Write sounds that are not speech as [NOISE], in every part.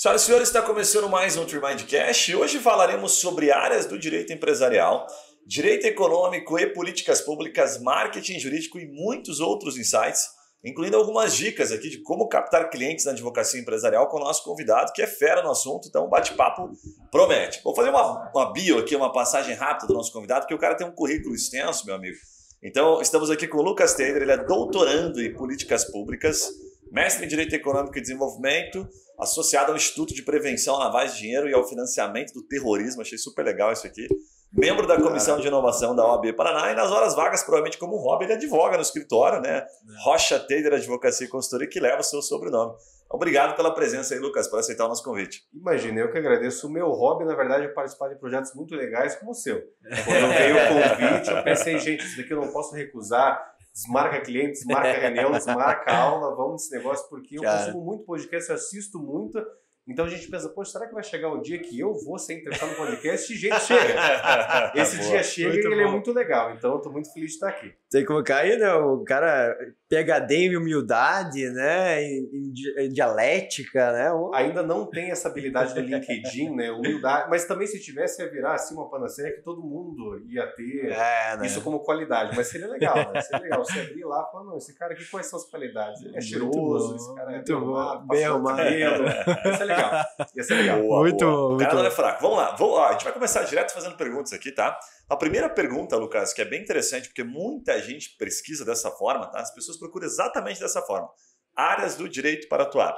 Senhoras e senhores, está começando mais um Tremindcast hoje falaremos sobre áreas do direito empresarial, direito econômico e políticas públicas, marketing jurídico e muitos outros insights, incluindo algumas dicas aqui de como captar clientes na advocacia empresarial com o nosso convidado, que é fera no assunto, então o bate-papo promete. Vou fazer uma, uma bio aqui, uma passagem rápida do nosso convidado, porque o cara tem um currículo extenso, meu amigo. Então, estamos aqui com o Lucas Taylor, ele é doutorando em políticas públicas, mestre em Direito Econômico e Desenvolvimento, associado ao Instituto de Prevenção à Lavagem de Dinheiro e ao Financiamento do Terrorismo. Achei super legal isso aqui. Membro da Comissão de Inovação da OAB Paraná e nas horas vagas, provavelmente como hobby, ele advoga no escritório, né? Rocha Taylor Advocacia e Consultoria, que leva o seu sobrenome. Obrigado pela presença aí, Lucas, por aceitar o nosso convite. Imagina, eu que agradeço. O meu hobby, na verdade, é participar de projetos muito legais como o seu. [LAUGHS] Quando veio o convite, eu pensei, gente, isso daqui eu não posso recusar desmarca cliente, desmarca reunião, desmarca [LAUGHS] aula, vamos nesse negócio, porque eu consumo muito podcast, eu assisto muito, então a gente pensa, poxa, será que vai chegar o dia que eu vou ser entrevistado no podcast? E gente chega. [LAUGHS] Esse dia chega muito e ele é muito legal. Então eu tô muito feliz de estar aqui. Tem como cair, né? O cara PHD em humildade, né? Em, em dialética, né? Ainda não tem essa habilidade do LinkedIn, né? Humildade. Mas também se tivesse ia virar assim uma panaceia que todo mundo ia ter é, né? isso como qualidade. Mas seria legal, né? Seria legal. Você abrir lá e falar, não, esse cara aqui, quais são as qualidades? Ele é cheiroso, esse cara é bem arrumado, bem arrumado. Isso é legal legal. Ia ser legal. Boa, muito boa. bom. O cara não é fraco. Vamos lá. Vamos lá. A gente vai começar direto fazendo perguntas aqui, tá? A primeira pergunta, Lucas, que é bem interessante, porque muita gente pesquisa dessa forma, tá? As pessoas procuram exatamente dessa forma. Áreas do direito para atuar.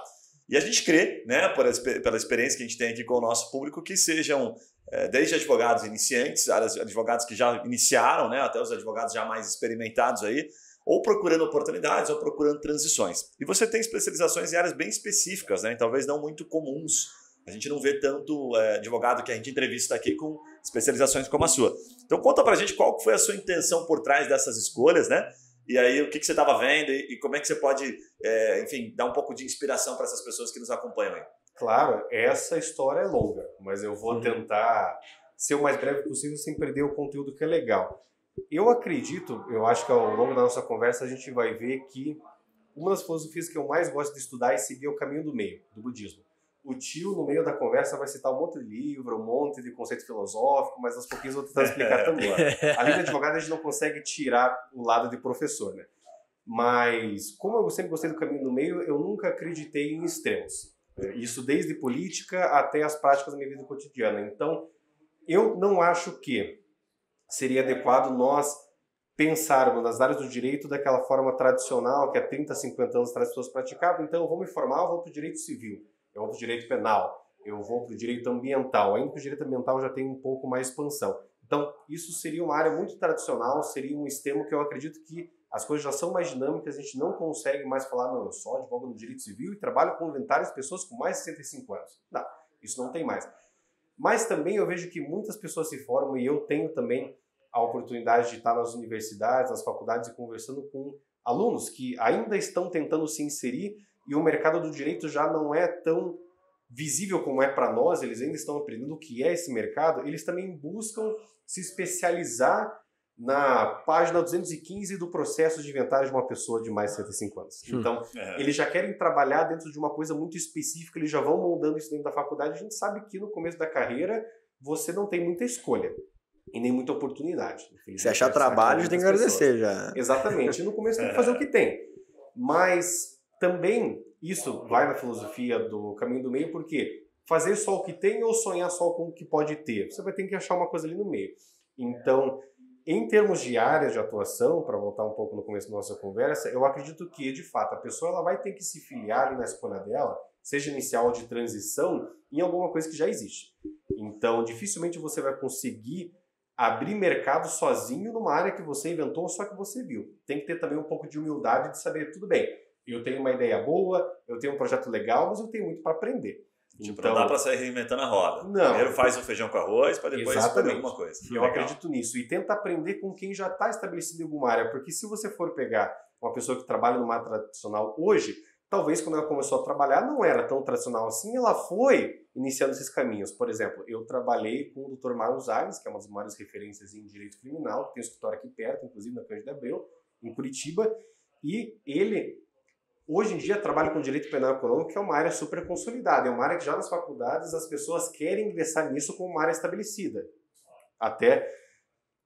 E a gente crê, né, pela experiência que a gente tem aqui com o nosso público, que sejam é, desde advogados iniciantes, advogados que já iniciaram, né, até os advogados já mais experimentados aí, ou procurando oportunidades ou procurando transições. E você tem especializações em áreas bem específicas, né? talvez não muito comuns. A gente não vê tanto é, advogado que a gente entrevista aqui com especializações como a sua. Então conta pra gente qual foi a sua intenção por trás dessas escolhas, né? E aí o que, que você estava vendo e, como é que você pode, é, enfim, dar um pouco de inspiração para essas pessoas que nos acompanham aí. Claro, essa história é longa, mas eu vou uhum. tentar ser o mais breve possível sem perder o conteúdo que é legal. Eu acredito, eu acho que ao longo da nossa conversa a gente vai ver que uma das filosofias que eu mais gosto de estudar é seguir o caminho do meio, do budismo. O tio, no meio da conversa, vai citar um monte de livro, um monte de conceito filosófico, mas aos pouquinhos eu vou tentar explicar também. [LAUGHS] Além de advogado, a gente não consegue tirar o lado de professor, né? Mas, como eu sempre gostei do caminho do meio, eu nunca acreditei em extremos. Isso desde política até as práticas da minha vida cotidiana. Então, eu não acho que seria adequado nós pensarmos nas áreas do direito daquela forma tradicional que há 30, 50 anos atrás as pessoas praticavam. Então, eu vou me formar, eu vou para o direito civil, eu vou para o direito penal, eu vou para o direito ambiental. Ainda que o direito ambiental já tem um pouco mais expansão. Então, isso seria uma área muito tradicional, seria um extremo que eu acredito que as coisas já são mais dinâmicas, a gente não consegue mais falar, não, eu só advogo no direito civil e trabalho com inventários pessoas com mais de 65 anos. Não, isso não tem mais. Mas também eu vejo que muitas pessoas se formam e eu tenho também a oportunidade de estar nas universidades, nas faculdades e conversando com alunos que ainda estão tentando se inserir e o mercado do direito já não é tão visível como é para nós, eles ainda estão aprendendo o que é esse mercado, eles também buscam se especializar na página 215 do processo de inventário de uma pessoa de mais de 65 anos. Hum. Então, é. eles já querem trabalhar dentro de uma coisa muito específica, eles já vão moldando isso dentro da faculdade. A gente sabe que no começo da carreira você não tem muita escolha e nem muita oportunidade. Se achar trabalho, tem que agradecer já. Exatamente. E no começo tem que fazer o que tem. Mas também isso vai na filosofia do caminho do meio, porque fazer só o que tem ou sonhar só com o que pode ter. Você vai ter que achar uma coisa ali no meio. Então, em termos de áreas de atuação, para voltar um pouco no começo da nossa conversa, eu acredito que, de fato, a pessoa ela vai ter que se filiar na escolha dela, seja inicial ou de transição, em alguma coisa que já existe. Então, dificilmente você vai conseguir abrir mercado sozinho numa área que você inventou, só que você viu. Tem que ter também um pouco de humildade de saber, tudo bem, eu tenho uma ideia boa, eu tenho um projeto legal, mas eu tenho muito para aprender. Tipo, então, não dá para sair reinventando a roda. Não. Primeiro faz o feijão com arroz para depois escolher alguma coisa. Eu legal. acredito nisso. E tenta aprender com quem já está estabelecido em alguma área. Porque se você for pegar uma pessoa que trabalha numa área tradicional hoje, talvez quando ela começou a trabalhar não era tão tradicional assim, ela foi iniciando esses caminhos. Por exemplo, eu trabalhei com o Dr. Marlos Aires, que é uma das maiores referências em direito criminal, tem um escritório aqui perto, inclusive na Cândida Abreu, em Curitiba, e ele Hoje em dia, trabalho com direito penal econômico, que é uma área super consolidada, é uma área que já nas faculdades as pessoas querem ingressar nisso como uma área estabelecida. Até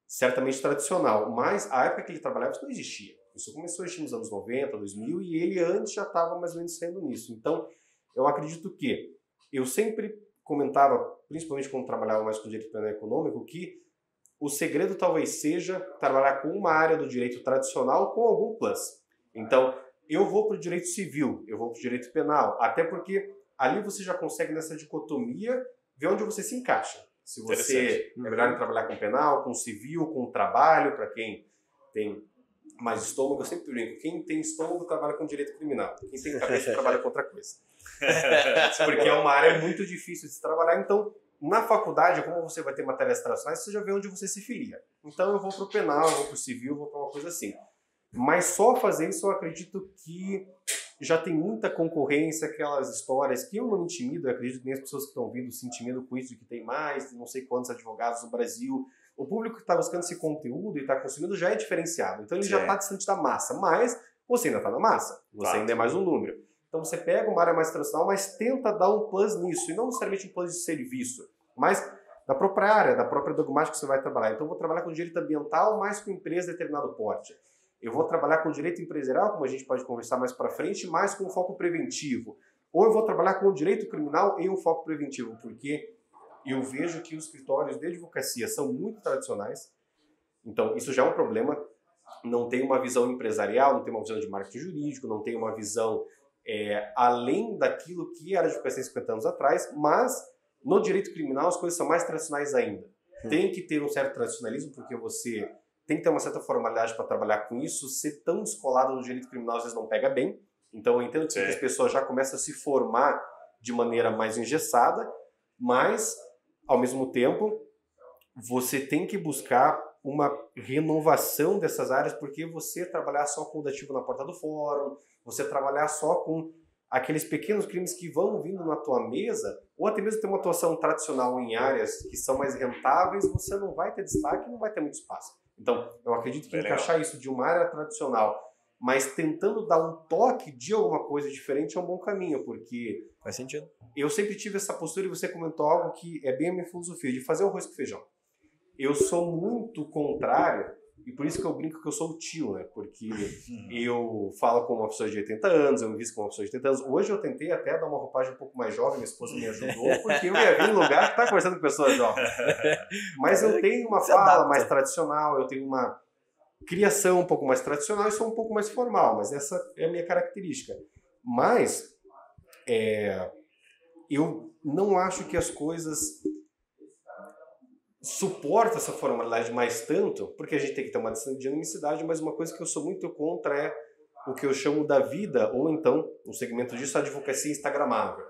certamente tradicional, mas a época que ele trabalhava isso não existia. Isso começou a existir nos anos 90, 2000 e ele antes já estava mais ou menos saindo nisso. Então, eu acredito que eu sempre comentava, principalmente quando trabalhava mais com direito penal econômico, que o segredo talvez seja trabalhar com uma área do direito tradicional com algum plus. Então, eu vou para o direito civil, eu vou para o direito penal, até porque ali você já consegue nessa dicotomia ver onde você se encaixa. Se você é melhor em trabalhar com penal, com civil, com trabalho, para quem tem mais estômago, eu sempre brinco, quem tem estômago trabalha com direito criminal, quem tem cabeça [LAUGHS] trabalha com outra coisa. [LAUGHS] Porque é uma área muito difícil de se trabalhar, então na faculdade, como você vai ter matérias tradicionais, você já vê onde você se filia. Então eu vou para o penal, eu vou para o civil, eu vou para uma coisa assim. Mas só fazer isso eu acredito que já tem muita concorrência, aquelas histórias que eu não me intimido, eu acredito que nem as pessoas que estão vindo se intimidam com isso, de que tem mais não sei quantos advogados no Brasil. O público que está buscando esse conteúdo e está consumindo já é diferenciado, então ele já está distante da massa, mas você ainda está na massa, você claro. ainda é mais um número. Então você pega uma área mais tradicional, mas tenta dar um plus nisso, e não necessariamente um plus de serviço, mas da própria área, da própria dogmática que você vai trabalhar. Então eu vou trabalhar com direito ambiental, mais com empresa de determinado porte. Eu vou trabalhar com direito empresarial, como a gente pode conversar mais para frente, mais com um foco preventivo. Ou eu vou trabalhar com o direito criminal em um foco preventivo, porque eu vejo que os escritórios de advocacia são muito tradicionais. Então, isso já é um problema. Não tem uma visão empresarial, não tem uma visão de marketing jurídico, não tem uma visão é, além daquilo que era a advocacia 50 anos atrás, mas no direito criminal as coisas são mais tradicionais ainda. Hum. Tem que ter um certo tradicionalismo, porque você tem que ter uma certa formalidade para trabalhar com isso. Ser tão descolado no direito criminal às vezes não pega bem. Então eu entendo que as pessoas já começam a se formar de maneira mais engessada, mas ao mesmo tempo você tem que buscar uma renovação dessas áreas, porque você trabalhar só com o dativo na porta do fórum, você trabalhar só com aqueles pequenos crimes que vão vindo na tua mesa, ou até mesmo ter uma atuação tradicional em áreas que são mais rentáveis, você não vai ter destaque, não vai ter muito espaço. Então, eu acredito que encaixar isso de uma área tradicional, mas tentando dar um toque de alguma coisa diferente é um bom caminho, porque. Faz sentido. Eu sempre tive essa postura e você comentou algo que é bem a minha filosofia, de fazer o arroz com feijão. Eu sou muito contrário e por isso que eu brinco que eu sou o tio, né? Porque uhum. eu falo com uma pessoa de 80 anos, eu me visto com uma pessoa de 80 anos. Hoje eu tentei até dar uma roupagem um pouco mais jovem, minha esposa me ajudou, porque eu ia vir em lugar que tá conversando com pessoas jovens. [LAUGHS] Mas eu tenho uma fala mais tradicional, eu tenho uma criação um pouco mais tradicional e sou um pouco mais formal, mas essa é a minha característica. Mas é, eu não acho que as coisas suporta essa formalidade mais tanto, porque a gente tem que ter uma dinamicidade, mas uma coisa que eu sou muito contra é o que eu chamo da vida, ou então, no segmento disso, a advocacia instagramável.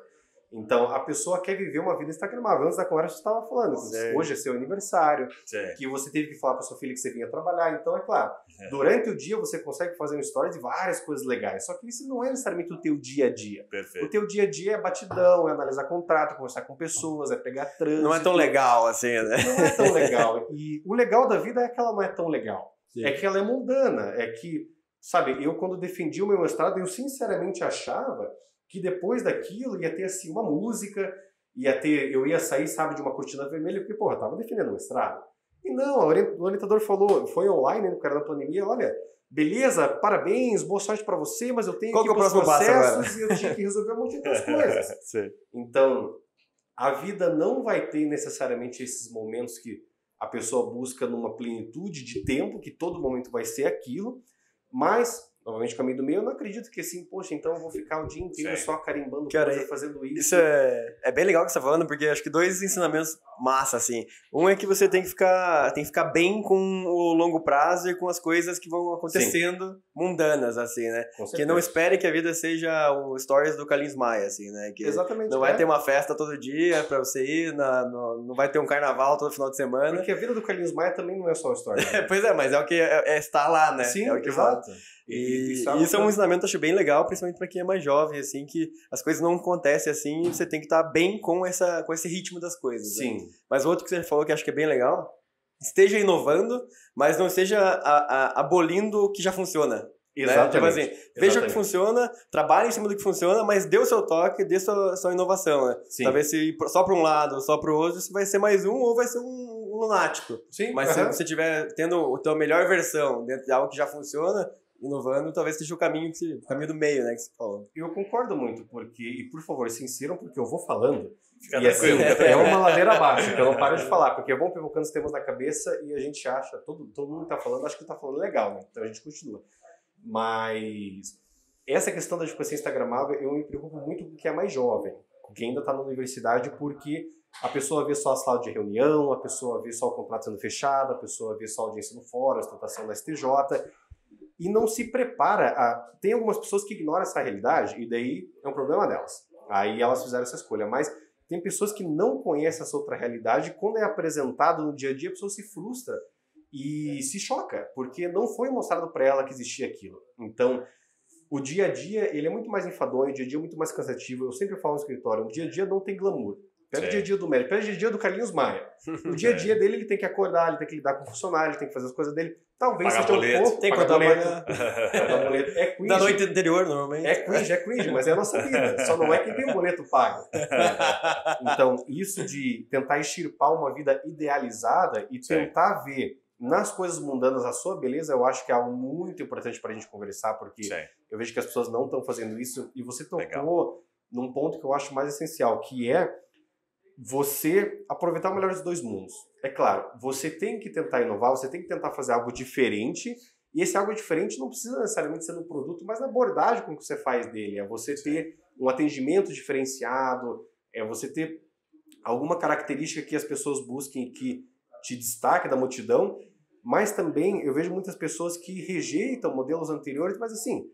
Então, a pessoa quer viver uma vida instagramável. Antes da conversa, você estava falando, certo. hoje é seu aniversário, certo. que você teve que falar para sua filha que você vinha trabalhar. Então, é claro, é. durante o dia você consegue fazer um story de várias coisas legais, só que isso não é necessariamente o teu dia a dia. Perfeito. O teu dia a dia é batidão, é analisar contrato, conversar com pessoas, é pegar trânsito. Não é tão legal assim, né? Não é tão legal. E o legal da vida é que ela não é tão legal. Sim. É que ela é mundana, é que, sabe, eu quando defendi o meu mestrado, eu sinceramente achava que depois daquilo ia ter assim uma música, ia ter, eu ia sair, sabe, de uma cortina vermelha, porque, porra, tava defendendo o mestrado. E não, o orientador falou, foi online, né, no cara da pandemia, olha, beleza, parabéns, boa sorte para você, mas eu tenho Qual que ir é processos e eu tinha que resolver um monte de outras coisas. [LAUGHS] então, a vida não vai ter necessariamente esses momentos que a pessoa busca numa plenitude de tempo, que todo momento vai ser aquilo, mas novamente caminho do meio, eu não acredito que assim, poxa, então eu vou ficar o dia inteiro Sim. só carimbando Cara, coisa, fazendo isso. Isso é, é bem legal que você tá falando, porque acho que dois ensinamentos massa, assim. Um é que você tem que ficar, tem que ficar bem com o longo prazo e com as coisas que vão acontecendo Sim. mundanas, assim, né? Que não espere que a vida seja o stories do Carlinhos Maia, assim, né? Que Exatamente. Não é. vai ter uma festa todo dia pra você ir, na, no, não vai ter um carnaval todo final de semana. Porque a vida do Carlinhos Maia também não é só stories. Né? [LAUGHS] pois é, mas é o que é, é estar lá, né? Sim, é o que exato. E, e isso é um ensinamento, acho bem legal, principalmente para quem é mais jovem, assim, que as coisas não acontecem assim e você tem que estar tá bem com, essa, com esse ritmo das coisas. Né? Sim. Né? Mas outro que você falou que acho que é bem legal, esteja inovando, mas não esteja a, a, abolindo o que já funciona. Exatamente. Né? Tipo assim, veja o que funciona, trabalhe em cima do que funciona, mas dê o seu toque, dê sua, sua inovação, né? Sim. Talvez se só para um lado, só para o outro, você vai ser mais um ou vai ser um lunático. Sim. Mas uhum. se você estiver tendo a tua melhor versão dentro de algo que já funciona, inovando, talvez seja o caminho, que, o caminho do meio, né, que você falou. Eu concordo muito, porque, e por favor, se insiram, porque eu vou falando. E assim, é uma ladeira abaixo, eu não paro de falar, porque vão provocando os temas na cabeça e a gente acha, todo, todo mundo está falando, acho que está falando legal, né? Então a gente continua. Mas essa questão da advocacia instagramável, eu me preocupo muito com quem é mais jovem, com quem ainda está na universidade, porque a pessoa vê só a sala de reunião, a pessoa vê só o contrato sendo fechado, a pessoa vê só a audiência no fórum, a ostentação da STJ, e não se prepara a... Tem algumas pessoas que ignoram essa realidade, e daí é um problema delas. Aí elas fizeram essa escolha, mas tem pessoas que não conhecem essa outra realidade, e quando é apresentado no dia a dia, a pessoa se frustra e se choca, porque não foi mostrado para ela que existia aquilo. Então, o dia a dia, ele é muito mais enfadonho, o dia a dia é muito mais cansativo. Eu sempre falo no escritório, o dia a dia não tem glamour. Pega o dia a dia do médico, pega o dia a dia do Carlinhos Maia. [LAUGHS] O dia a dia dele, ele tem que acordar, ele tem que lidar com o funcionário, ele tem que fazer as coisas dele. Talvez pagar seja boleto. um pouco... Tem que pagar boleto. [LAUGHS] boleto. É cringe. Da noite anterior, normalmente. É cringe, é cringe, mas é a nossa vida. [LAUGHS] Só não é quem tem o boleto pago. [LAUGHS] Então, isso de tentar extirpar uma vida idealizada e tentar Sim. ver nas coisas mundanas a sua beleza, eu acho que é algo muito importante para a gente conversar, porque Sim. eu vejo que as pessoas não estão fazendo isso e você tocou Legal. num ponto que eu acho mais essencial, que é você aproveitar o melhor dos dois mundos. É claro, você tem que tentar inovar, você tem que tentar fazer algo diferente, e esse algo diferente não precisa necessariamente ser no produto, mas na abordagem com que você faz dele. É você ter um atendimento diferenciado, é você ter alguma característica que as pessoas busquem que te destaque da multidão, mas também eu vejo muitas pessoas que rejeitam modelos anteriores, mas assim,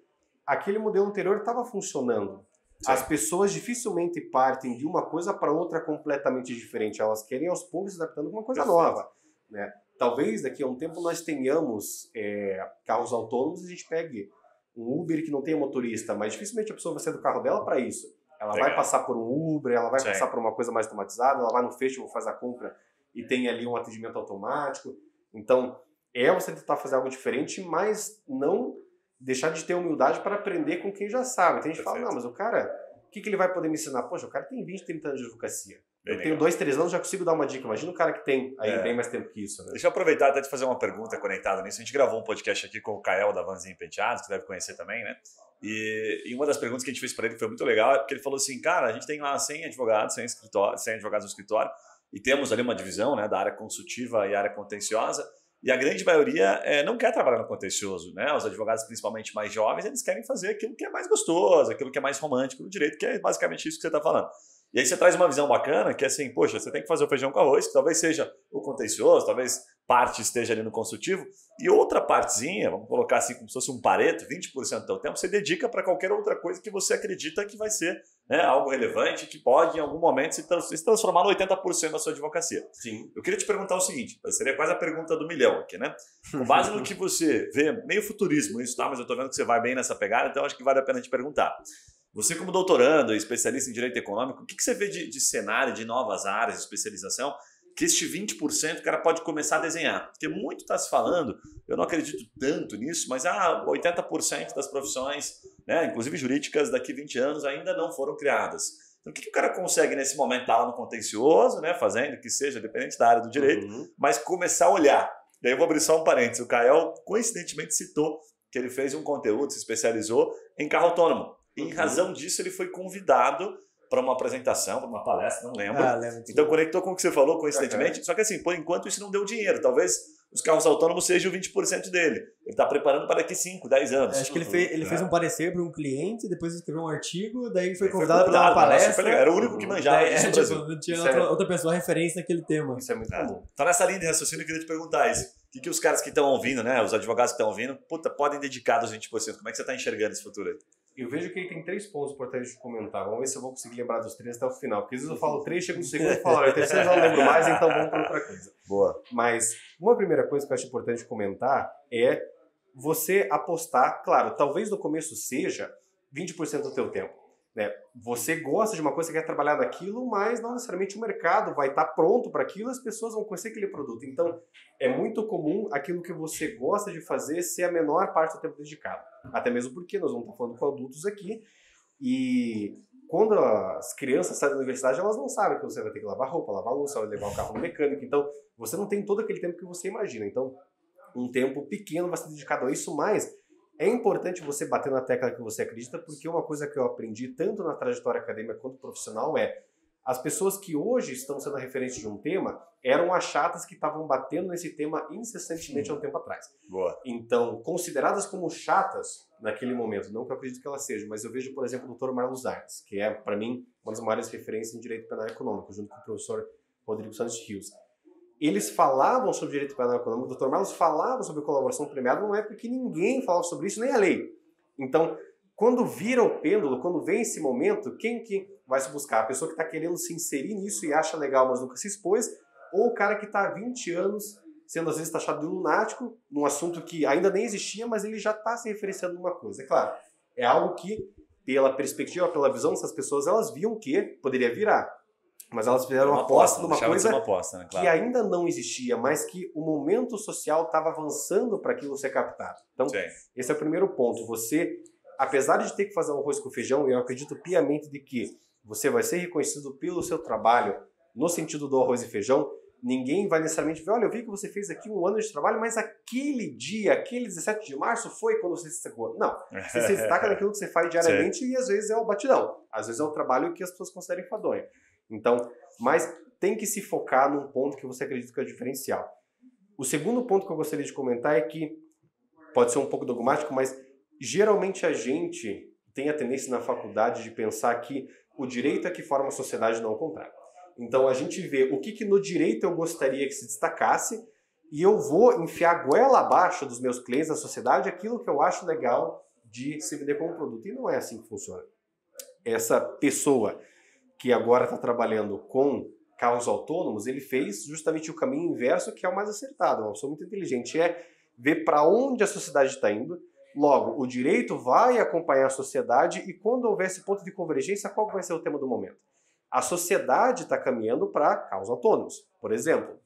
aquele modelo anterior estava funcionando. Sim. As pessoas dificilmente partem de uma coisa para outra completamente diferente. Elas querem aos poucos se adaptando a uma coisa Perfeito. nova. Né? Talvez daqui a um tempo nós tenhamos é, carros autônomos e a gente pegue um Uber que não tenha motorista, mas dificilmente a pessoa vai sair do carro dela para isso. Ela Legal. vai passar por um Uber, ela vai Sim. passar por uma coisa mais automatizada, ela vai no festival, faz a compra e tem ali um atendimento automático. Então, é você tentar fazer algo diferente, mas não deixar de ter humildade para aprender com quem já sabe. Tem gente que fala, não, mas o cara, o que, que ele vai poder me ensinar? Poxa, o cara tem 20, 30 anos de advocacia. Bem eu legal. tenho dois, três anos, já consigo dar uma dica. Imagina o cara que tem aí é. bem mais tempo que isso. Né? Deixa eu aproveitar até de fazer uma pergunta conectada nisso. A gente gravou um podcast aqui com o Kael da Vanzinho Penteados, que deve conhecer também, né? E, e, uma das perguntas que a gente fez para ele foi muito legal, é porque ele falou assim, cara, a gente tem lá 100 advogados, 100, escritório, 100 advogados no escritório, e temos ali uma divisão né, da área consultiva e área contenciosa, e a grande maioria é, não quer trabalhar no contencioso, né? Os advogados, principalmente mais jovens, eles querem fazer aquilo que é mais gostoso, aquilo que é mais romântico no direito, que é basicamente isso que você está falando. E aí você traz uma visão bacana, que é assim, poxa, você tem que fazer o feijão com arroz, que talvez seja o contencioso, talvez parte esteja ali no consultivo, e outra partezinha, vamos colocar assim como se fosse um pareto, 20% do seu tempo, você dedica para qualquer outra coisa que você acredita que vai ser né, algo relevante, que pode em algum momento se, se transformar no 80% da sua advocacia. Sim. Eu queria te perguntar o seguinte, seria quase a pergunta do milhão aqui, né? Com base no que [LAUGHS] você vê, meio futurismo isso, tá? Mas eu estou vendo que você vai bem nessa pegada, então acho que vale a pena te perguntar. Você, como doutorando, especialista em direito econômico, o que, que você vê de, de cenário, de novas áreas de especialização, que este 20% o cara pode começar a desenhar? Porque muito está se falando, eu não acredito tanto nisso, mas ah, 80% das profissões, né, inclusive jurídicas, daqui 20 anos ainda não foram criadas. Então, o que, que o cara consegue nesse momento estar tá lá no contencioso, né, fazendo que seja, dependente da área do direito, uhum. mas começar a olhar. Daí eu vou abrir só um parênteses. O Kael, coincidentemente, citou que ele fez um conteúdo, se especializou em carro autônomo. Em razão disso, ele foi convidado para uma apresentação, para uma palestra, não lembro. Ah, lembro então conectou com o que você falou, coincidentemente. Uhum. Só que assim, por enquanto isso não deu dinheiro. Talvez os carros autônomos sejam 20% dele. Ele está preparando para daqui 5, 10 anos. acho que ele, fez, ele é. fez um parecer para um cliente, depois escreveu um artigo, daí foi convidado, para uma palestra. Era o único que manjava é, isso tipo, Não tinha outra, é... outra, pessoa referência naquele tema. Isso é muito é. comum. Tá nessa linha de raciocínio, eu queria te perguntar isso. O que, que os caras que estão ouvindo, né, os advogados que estão ouvindo, puta, podem dedicar dos 20%? Como é que você está enxergando esse futuro aí? Eu vejo que ele tem três pontos importantes de comentar. Vamos ver se eu vou conseguir lembrar dos três até o final. Porque às vezes eu falo três, chego no segundo e falo, olha, terceiro eu não lembro mais, então vamos para outra coisa. Boa. Mas uma primeira coisa que eu acho importante comentar é você apostar, claro, talvez no começo seja 20% do teu tempo. Né? Você gosta de uma coisa, você quer trabalhar naquilo, mas não necessariamente o mercado vai estar pronto para aquilo, as pessoas vão conhecer aquele produto. Então, é muito comum aquilo que você gosta de fazer ser a menor parte do tempo dedicado. Até mesmo porque nós vamos estar falando com adultos aqui e quando as crianças saem da universidade, elas não sabem que você vai ter que lavar roupa, lavar louça, levar o carro no mecânico. Então, você não tem todo aquele tempo que você imagina. Então, um tempo pequeno vai ser dedicado a isso, mas é importante você bater na tecla que você acredita, porque uma coisa que eu aprendi tanto na trajetória acadêmica quanto profissional é as pessoas que hoje estão sendo referentes de um tema eram as chatas que estavam batendo nesse tema incessantemente há um tempo atrás. Boa. Então, consideradas como chatas naquele momento, não que eu acredito que elas sejam, mas eu vejo, por exemplo, o Dr. Marlos Arnes, que é, para mim, uma das maiores referências em direito penal econômico, junto com o professor Rodrigo Santos Rios eles falavam sobre direito penal econômico, o Dr. Marlos falava sobre colaboração premiada numa época que ninguém falava sobre isso, nem a lei. Então, quando vira o pêndulo, quando vem esse momento, quem que vai se buscar? A pessoa que está querendo se inserir nisso e acha legal, mas nunca se expôs, ou o cara que está há 20 anos sendo às vezes taxado de lunático, num assunto que ainda nem existia, mas ele já está se referenciando numa coisa. É claro, é algo que, pela perspectiva, pela visão dessas pessoas, elas viam que poderia virar. Mas elas fizeram uma aposta numa coisa uma aposta, né? claro. que ainda não existia, mas que o momento social estava avançando para aquilo ser captado. Então, Sim. esse é o primeiro ponto. Você, apesar de ter que fazer um arroz com feijão, eu acredito piamente de que você vai ser reconhecido pelo seu trabalho no sentido do arroz e feijão. Ninguém vai necessariamente ver, olha, eu vi que você fez aqui um ano de trabalho, mas aquele dia, aquele 17 de março foi quando você se destacou. Não, você se destaca [LAUGHS] naquilo que você faz diariamente Sim. e às vezes é o batidão. Às vezes é o trabalho que as pessoas consideram enfadonho. Então, mas tem que se focar num ponto que você acredita que é o diferencial. O segundo ponto que eu gostaria de comentar é que pode ser um pouco dogmático, mas geralmente a gente tem a tendência na faculdade de pensar que o direito é que forma a sociedade, não o contrário. Então a gente vê o que, que no direito eu gostaria que se destacasse e eu vou enfiar a goela abaixo dos meus clientes da sociedade aquilo que eu acho legal de se vender como produto. E não é assim que funciona. Essa pessoa que agora está trabalhando com carros autônomos, ele fez justamente o caminho inverso, que é o mais acertado. Uma pessoa muito inteligente é ver para onde a sociedade está indo. Logo, o direito vai acompanhar a sociedade e quando houver esse ponto de convergência, qual vai ser o tema do momento? A sociedade está caminhando para carros autônomos, por exemplo.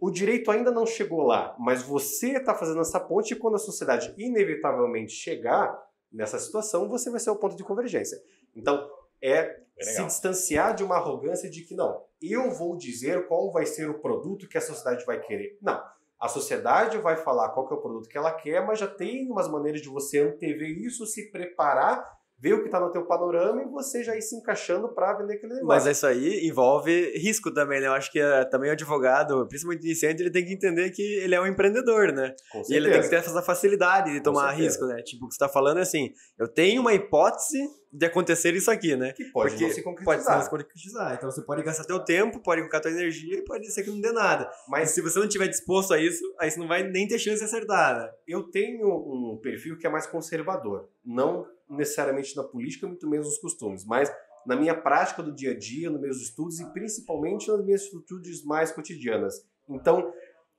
O direito ainda não chegou lá, mas você está fazendo essa ponte e quando a sociedade inevitavelmente chegar nessa situação, você vai ser o ponto de convergência. Então, é se distanciar de uma arrogância de que não, eu vou dizer qual vai ser o produto que a sociedade vai querer. Não. A sociedade vai falar qual é o produto que ela quer, mas já tem umas maneiras de você antever isso, se preparar ver o que está no teu panorama e você já ir se encaixando para vender aquele negócio. Mas isso aí envolve risco também, né? Eu acho que uh, também o advogado, principalmente iniciante, ele tem que entender que ele é um empreendedor, né? Com e ele tem que ter essa facilidade de tomar risco, né? Tipo, o que você está falando é assim, eu tenho uma hipótese de acontecer isso aqui, né? Que pode Porque não se concretizar. Pode se concretizar. Então você pode gastar teu tempo, pode colocar tua energia e pode ser que não dê nada. Mas e se você não estiver disposto a isso, aí você não vai nem ter chance de acertar, né? Eu tenho um perfil que é mais conservador. Não necessariamente na política, muito menos nos costumes, mas na minha prática do dia a dia, nos meus estudos e principalmente nas minhas atitudes mais cotidianas. Então,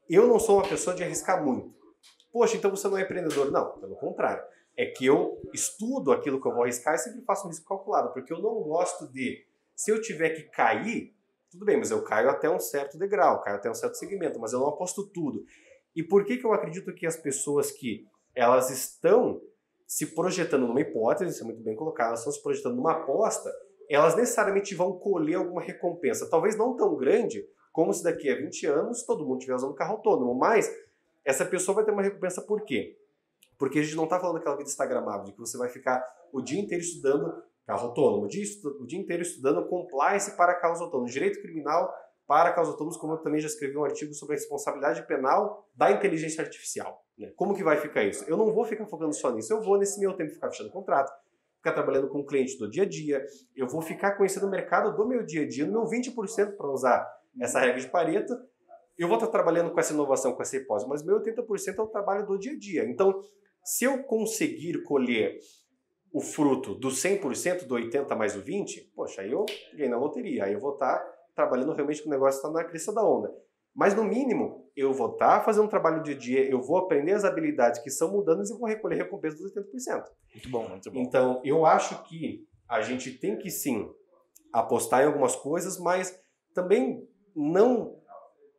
eu não sou uma pessoa de arriscar muito. Poxa, então você não é empreendedor? Não, pelo contrário. É que eu estudo aquilo que eu vou arriscar e sempre faço um risco calculado, porque eu não gosto de, se eu tiver que cair, tudo bem, mas eu caio até um certo degrau, caio até um certo segmento, mas eu não aposto tudo. E por que, que eu acredito que as pessoas que elas estão se projetando numa hipótese, isso é muito bem colocado, elas estão se projetando numa aposta, elas necessariamente vão colher alguma recompensa, talvez não tão grande como se daqui a 20 anos todo mundo estiver usando carro autônomo, mas essa pessoa vai ter uma recompensa por quê? Porque a gente não está falando daquela vida instagramável, de que você vai ficar o dia inteiro estudando carro autônomo, o dia, o dia inteiro estudando compliance para carros autônomos, direito criminal para carros autônomos, como eu também já escrevi um artigo sobre a responsabilidade penal da inteligência artificial. Né? Como que vai ficar isso? Eu não vou ficar focando só nisso, eu vou nesse meu tempo ficar fechando contrato, ficar trabalhando com o cliente do dia a dia, eu vou ficar conhecendo o mercado do meu dia a dia, no meu 20% para usar essa regra de Pareto, eu vou estar trabalhando com essa inovação, com essa hipótese, mas meu 80% é o trabalho do dia a dia. Então, se eu conseguir colher o fruto do 100%, do 80% mais o 20%, poxa, aí eu ganhei na loteria, aí eu vou estar trabalhando realmente com o negócio está na crista da onda. Mas no mínimo, eu vou estar tá fazendo um trabalho de dia, eu vou aprender as habilidades que são mudantes e vou recolher recompensa dos 80%. Muito bom, muito bom. Então, eu acho que a gente tem que sim apostar em algumas coisas, mas também não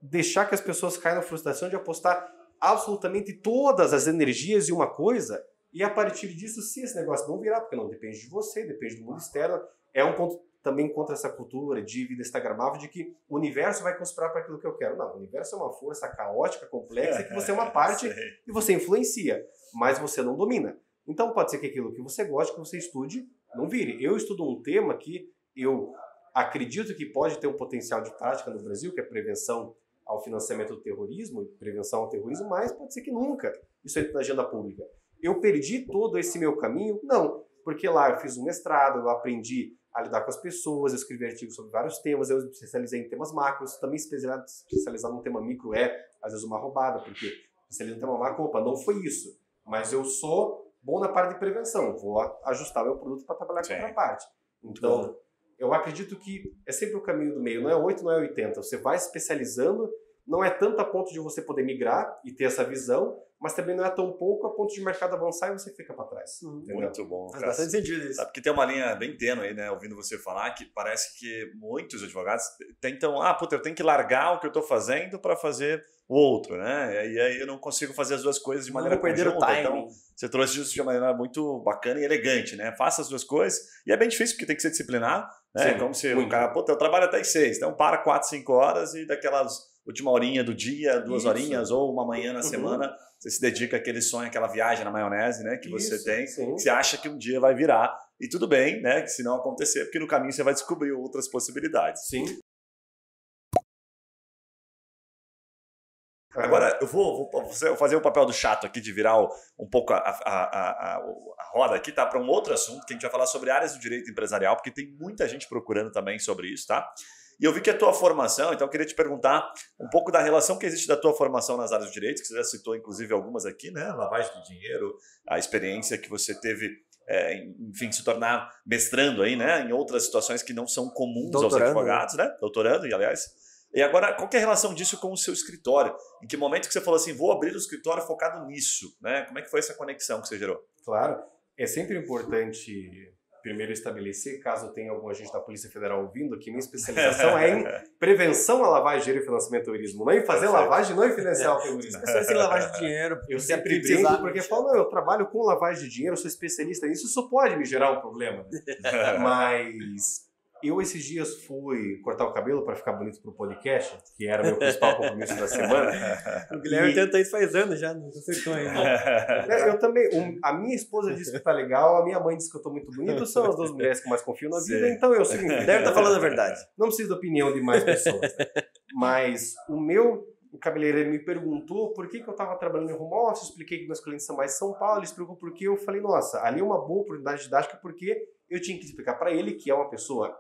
deixar que as pessoas caiam na frustração de apostar absolutamente todas as energias em uma coisa e a partir disso, se esse negócio não virar, porque não depende de você, depende do mundo externo, é um ponto também contra essa cultura de vida instagramável de que o universo vai conspirar para aquilo que eu quero. Não, o universo é uma força caótica, complexa, que você é uma [LAUGHS] parte e você influencia, mas você não domina. Então pode ser que aquilo que você gosta, que você estude, não vire. Eu estudo um tema que eu acredito que pode ter um potencial de prática no Brasil, que é prevenção ao financiamento do terrorismo, prevenção ao terrorismo, mas pode ser que nunca isso entre na agenda pública. Eu perdi todo esse meu caminho? Não, porque lá eu fiz um mestrado, eu aprendi a lidar com as pessoas, eu escrevi artigos sobre vários temas, eu especializei em temas macros, também especializar, especializar num tema micro é, às vezes, uma roubada, porque especializar no tema macro, opa, não foi isso, mas eu sou bom na parte de prevenção, vou ajustar meu produto para trabalhar com outra parte. Então, eu acredito que é sempre o caminho do meio, não é 8, não é 80, você vai especializando, não é tanto a ponto de você poder migrar e ter essa visão, mas também não é tão pouco a ponto de mercado avançar e você fica para trás. Uhum. Muito bom. Faz bastante sentido isso. Sabe que tem uma linha bem tênue aí, né? Ouvindo você falar, que parece que muitos advogados tentam, ah, puta, eu tenho que largar o que eu estou fazendo para fazer o outro, né? E aí eu não consigo fazer as duas coisas de maneira não perder conjunta. O time. Então, você trouxe isso de uma maneira muito bacana e elegante, né? Faça as duas coisas. E é bem difícil porque tem que ser disciplinado, né? Sim, Como se o cara, puta, eu trabalho até as seis, então para quatro, cinco horas e daquelas última horinha do dia, duas Isso. horinhas ou uma manhã na uhum. semana, você se dedica àquele sonho, àquela viagem na maionese, né, que Isso, você tem, sim. que você acha que um dia vai virar. E tudo bem, né, que se não acontecer, porque no caminho você vai descobrir outras possibilidades. Sim. Agora, eu vou, vou, fazer o papel do chato aqui de virar um pouco a, a, a, a roda aqui, tá? Para um outro assunto, que a gente vai falar sobre áreas do direito empresarial, porque tem muita gente procurando também sobre isso, tá? E eu vi que a tua formação, então eu queria te perguntar um pouco da relação que existe da tua formação nas áreas de direito, que você já citou inclusive algumas aqui, né? Lavagem de dinheiro, a experiência que você teve é, enfim, se tornar mestrando aí, né? Em outras situações que não são comuns Doutorando. aos advogados, né? Doutorando, e aliás. E agora, qual é a relação disso com o seu escritório? Em que momento que você falou assim, vou abrir o escritório focado nisso, né? Como é que foi essa conexão que você gerou? Claro, é sempre importante primeiro estabelecer, caso tenha algum agente da Polícia Federal ouvindo, que minha especialização é em [LAUGHS] prevenção à lavagem de dinheiro e financiamento do terrorismo, não em fazer tá lavagem, não em financiar o [LAUGHS] terrorismo. Especialista em lavagem de dinheiro. Eu sempre brinco porque falo, não, eu trabalho com lavagem de dinheiro, sou especialista nisso, isso pode me gerar um problema. [LAUGHS] Mas eu esses dias fui cortar o cabelo para ficar bonito pro podcast, que era meu principal compromisso da semana. [LAUGHS] o Guilherme e... tenta isso faz anos já, não acertou ainda. É, eu também. Um, a minha esposa disse que tá legal, a minha mãe disse que eu tô muito bonito, são as duas mulheres que mais confio na vida, Sim. então eu sei. Deve estar tá falando a verdade. Não preciso da opinião de mais pessoas. Mas o meu o cabeleireiro me perguntou por que, que eu estava trabalhando em home office, expliquei que meus clientes são mais de São Paulo, ele explicou por que eu falei, nossa, ali é uma boa oportunidade didática porque eu tinha que explicar para ele que é uma pessoa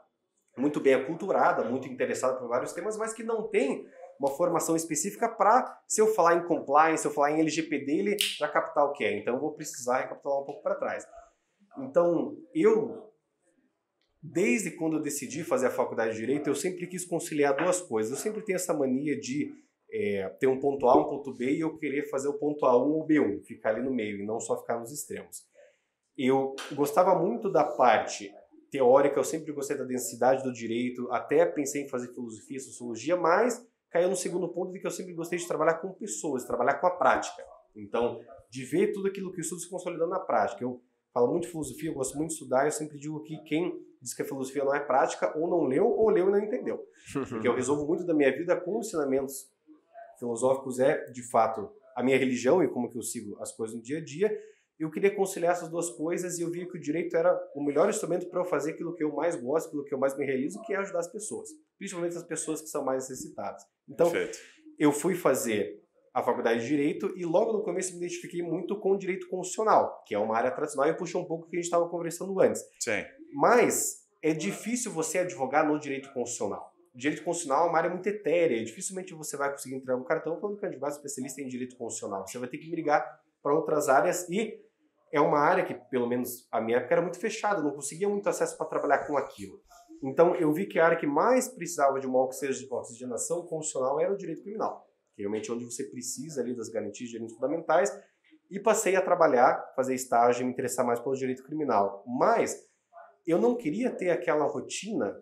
muito bem aculturada, muito interessada por vários temas, mas que não tem uma formação específica para, se eu falar em compliance, se eu falar em LGPD, ele já captar o que é. Então, eu vou precisar recapitular um pouco para trás. Então, eu, desde quando eu decidi fazer a faculdade de Direito, eu sempre quis conciliar duas coisas. Eu sempre tenho essa mania de é, ter um ponto A, um ponto B, e eu querer fazer o ponto A1 ou B1, ficar ali no meio, e não só ficar nos extremos. Eu gostava muito da parte teórica, eu sempre gostei da densidade do direito, até pensei em fazer filosofia, sociologia, mas caiu no segundo ponto de que eu sempre gostei de trabalhar com pessoas, trabalhar com a prática. Então, de ver tudo aquilo que eu estudo se consolidando na prática. Eu falo muito de filosofia, eu gosto muito de estudar, eu sempre digo que quem diz que a filosofia não é prática, ou não leu, ou leu e não entendeu. [LAUGHS] Porque eu resolvo muito da minha vida com ensinamentos filosóficos, é, de fato, a minha religião e como que eu sigo as coisas no dia a dia, eu queria conciliar essas duas coisas e eu via que o direito era o melhor instrumento para eu fazer aquilo que eu mais gosto, aquilo que eu mais me realizo, que é ajudar as pessoas, principalmente as pessoas que são mais necessitadas. Então, Perfeito. eu fui fazer a faculdade de Direito e logo no começo me identifiquei muito com o direito constitucional, que é uma área tradicional e puxa um pouco o que a gente estava conversando antes. Sim. Mas é difícil você advogar no direito constitucional. O direito constitucional é uma área muito etérea, dificilmente você vai conseguir entregar um cartão falando que é advogado especialista em direito constitucional. Você vai ter que brigar para outras áreas e é uma área que, pelo menos a minha época, era muito fechada, não conseguia muito acesso para trabalhar com aquilo. Então, eu vi que a área que mais precisava de uma oxigenação constitucional era o direito criminal, que é realmente onde você precisa ali das garantias de direitos fundamentais, e passei a trabalhar, fazer estágio e me interessar mais pelo direito criminal. Mas eu não queria ter aquela rotina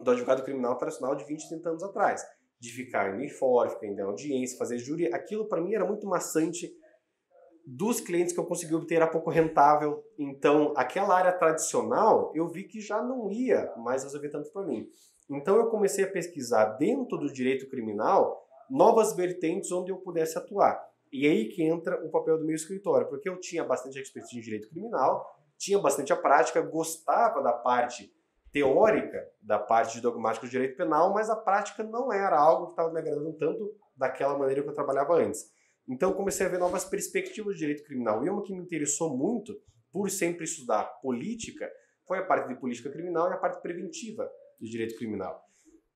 do advogado criminal tradicional de 20, 30 anos atrás, de ficar indo em fora, ficar indo em audiência, fazer júri. Aquilo para mim era muito maçante. Dos clientes que eu consegui obter era pouco rentável. Então, aquela área tradicional, eu vi que já não ia mais resolver tanto para mim. Então, eu comecei a pesquisar dentro do direito criminal novas vertentes onde eu pudesse atuar. E aí que entra o papel do meu escritório, porque eu tinha bastante expertise em direito criminal, tinha bastante a prática, gostava da parte teórica da parte de dogmático de direito penal, mas a prática não era algo que estava me agradando tanto daquela maneira que eu trabalhava antes. Então comecei a ver novas perspectivas de direito criminal. E uma que me interessou muito, por sempre estudar política, foi a parte de política criminal e a parte preventiva de direito criminal.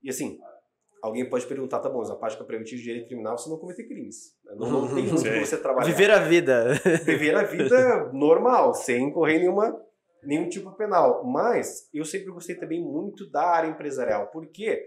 E assim, alguém pode perguntar, tá bom, mas a prática preventiva de direito criminal você não cometer crimes. Né? Não, não tem [LAUGHS] onde você trabalhar. Viver a vida. [LAUGHS] Viver a vida normal, sem correr nenhuma nenhum tipo penal. Mas eu sempre gostei também muito da área empresarial, porque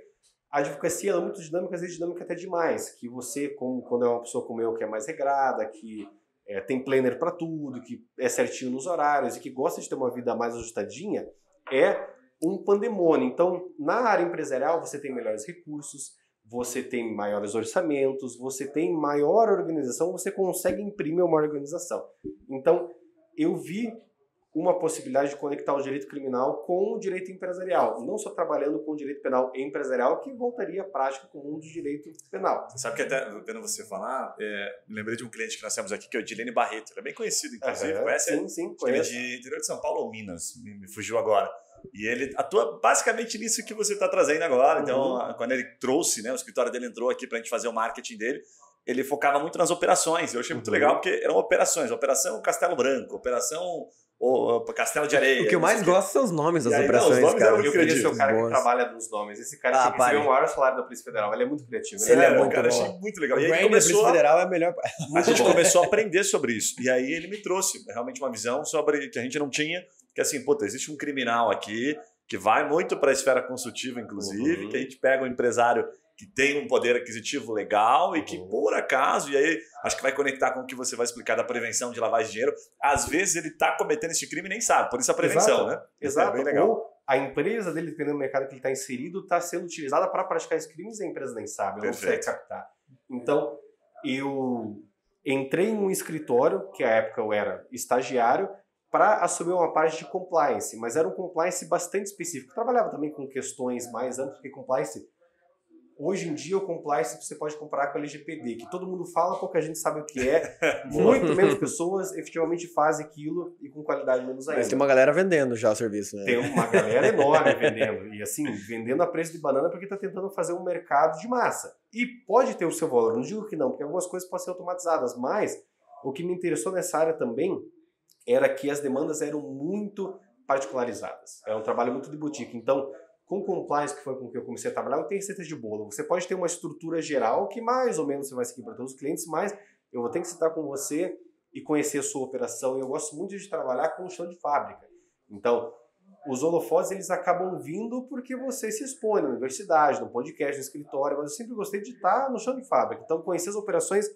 a advocacia é muito dinâmica, às vezes dinâmica até demais. Que você, como, quando é uma pessoa como eu, que é mais regrada, que é, tem planner para tudo, que é certinho nos horários e que gosta de ter uma vida mais ajustadinha, é um pandemônio. Então, na área empresarial, você tem melhores recursos, você tem maiores orçamentos, você tem maior organização, você consegue imprimir uma organização. Então, eu vi uma possibilidade de conectar o direito criminal com o direito empresarial, não só trabalhando com o direito penal e empresarial, que voltaria à prática comum do direito penal. Sabe que até, vendo você falar, é, lembrei de um cliente que nós temos aqui, que é o Dilene Barreto, ele é bem conhecido, inclusive, uhum, conhece? Sim, sim, conheço. Ele é de interior de São Paulo ou Minas, me, me fugiu agora. E ele atua basicamente nisso que você está trazendo agora. Então, uhum. quando ele trouxe, né, o escritório dele entrou aqui para a gente fazer o marketing dele, ele focava muito nas operações. Eu achei muito uhum. legal porque eram operações. Operação Castelo Branco, Operação ou Castelo de Areia. O que eu mais gosto são os nomes das aí, operações, não, cara. Eu queria ser o cara Boas. que trabalha nos nomes. Esse cara ah, que recebeu o maior salário da Polícia Federal. Ele é muito criativo. Ele é, é muito cara, bom. achei muito legal. O e aí começou, Polícia Federal é melhor. a gente [LAUGHS] começou a aprender sobre isso. E aí ele me trouxe realmente uma visão sobre que a gente não tinha, que assim, puta, existe um criminal aqui que vai muito para a esfera consultiva, inclusive, uhum. que a gente pega um empresário que tem um poder aquisitivo legal e que, uhum. por acaso, e aí acho que vai conectar com o que você vai explicar da prevenção de lavagem de dinheiro, às vezes ele está cometendo esse crime e nem sabe, por isso a prevenção, Exato. né? Exato. É Ou a empresa dele, dependendo do mercado que ele está inserido, está sendo utilizada para praticar esses crimes e a empresa nem sabe, não consegue captar. Então, eu entrei em um escritório, que à época eu era estagiário, para assumir uma parte de compliance, mas era um compliance bastante específico. Eu trabalhava também com questões mais amplas, porque compliance Hoje em dia, o compliance você pode comparar com a LGPD, que todo mundo fala, pouca gente sabe o que é. [LAUGHS] Muito menos pessoas efetivamente fazem aquilo e com qualidade menos ainda. Mas tem uma galera vendendo já o serviço, né? Tem uma galera [LAUGHS] enorme vendendo. E assim, vendendo a preço de banana porque está tentando fazer um mercado de massa. E pode ter o seu valor, não digo que não, porque algumas coisas podem ser automatizadas, mas o que me interessou nessa área também era que as demandas eram muito particularizadas. É um trabalho muito de boutique. Então, com compliance, que foi com que eu comecei a trabalhar, não tem receita de bolo. Você pode ter uma estrutura geral que mais ou menos você vai seguir para todos os clientes, mas eu vou ter que citar com você e conhecer a sua operação. E eu gosto muito de trabalhar com o chão de fábrica. Então, os holofotes eles acabam vindo porque você se expõe na universidade, no podcast, no escritório, mas eu sempre gostei de estar no chão de fábrica. Então, conhecer as operações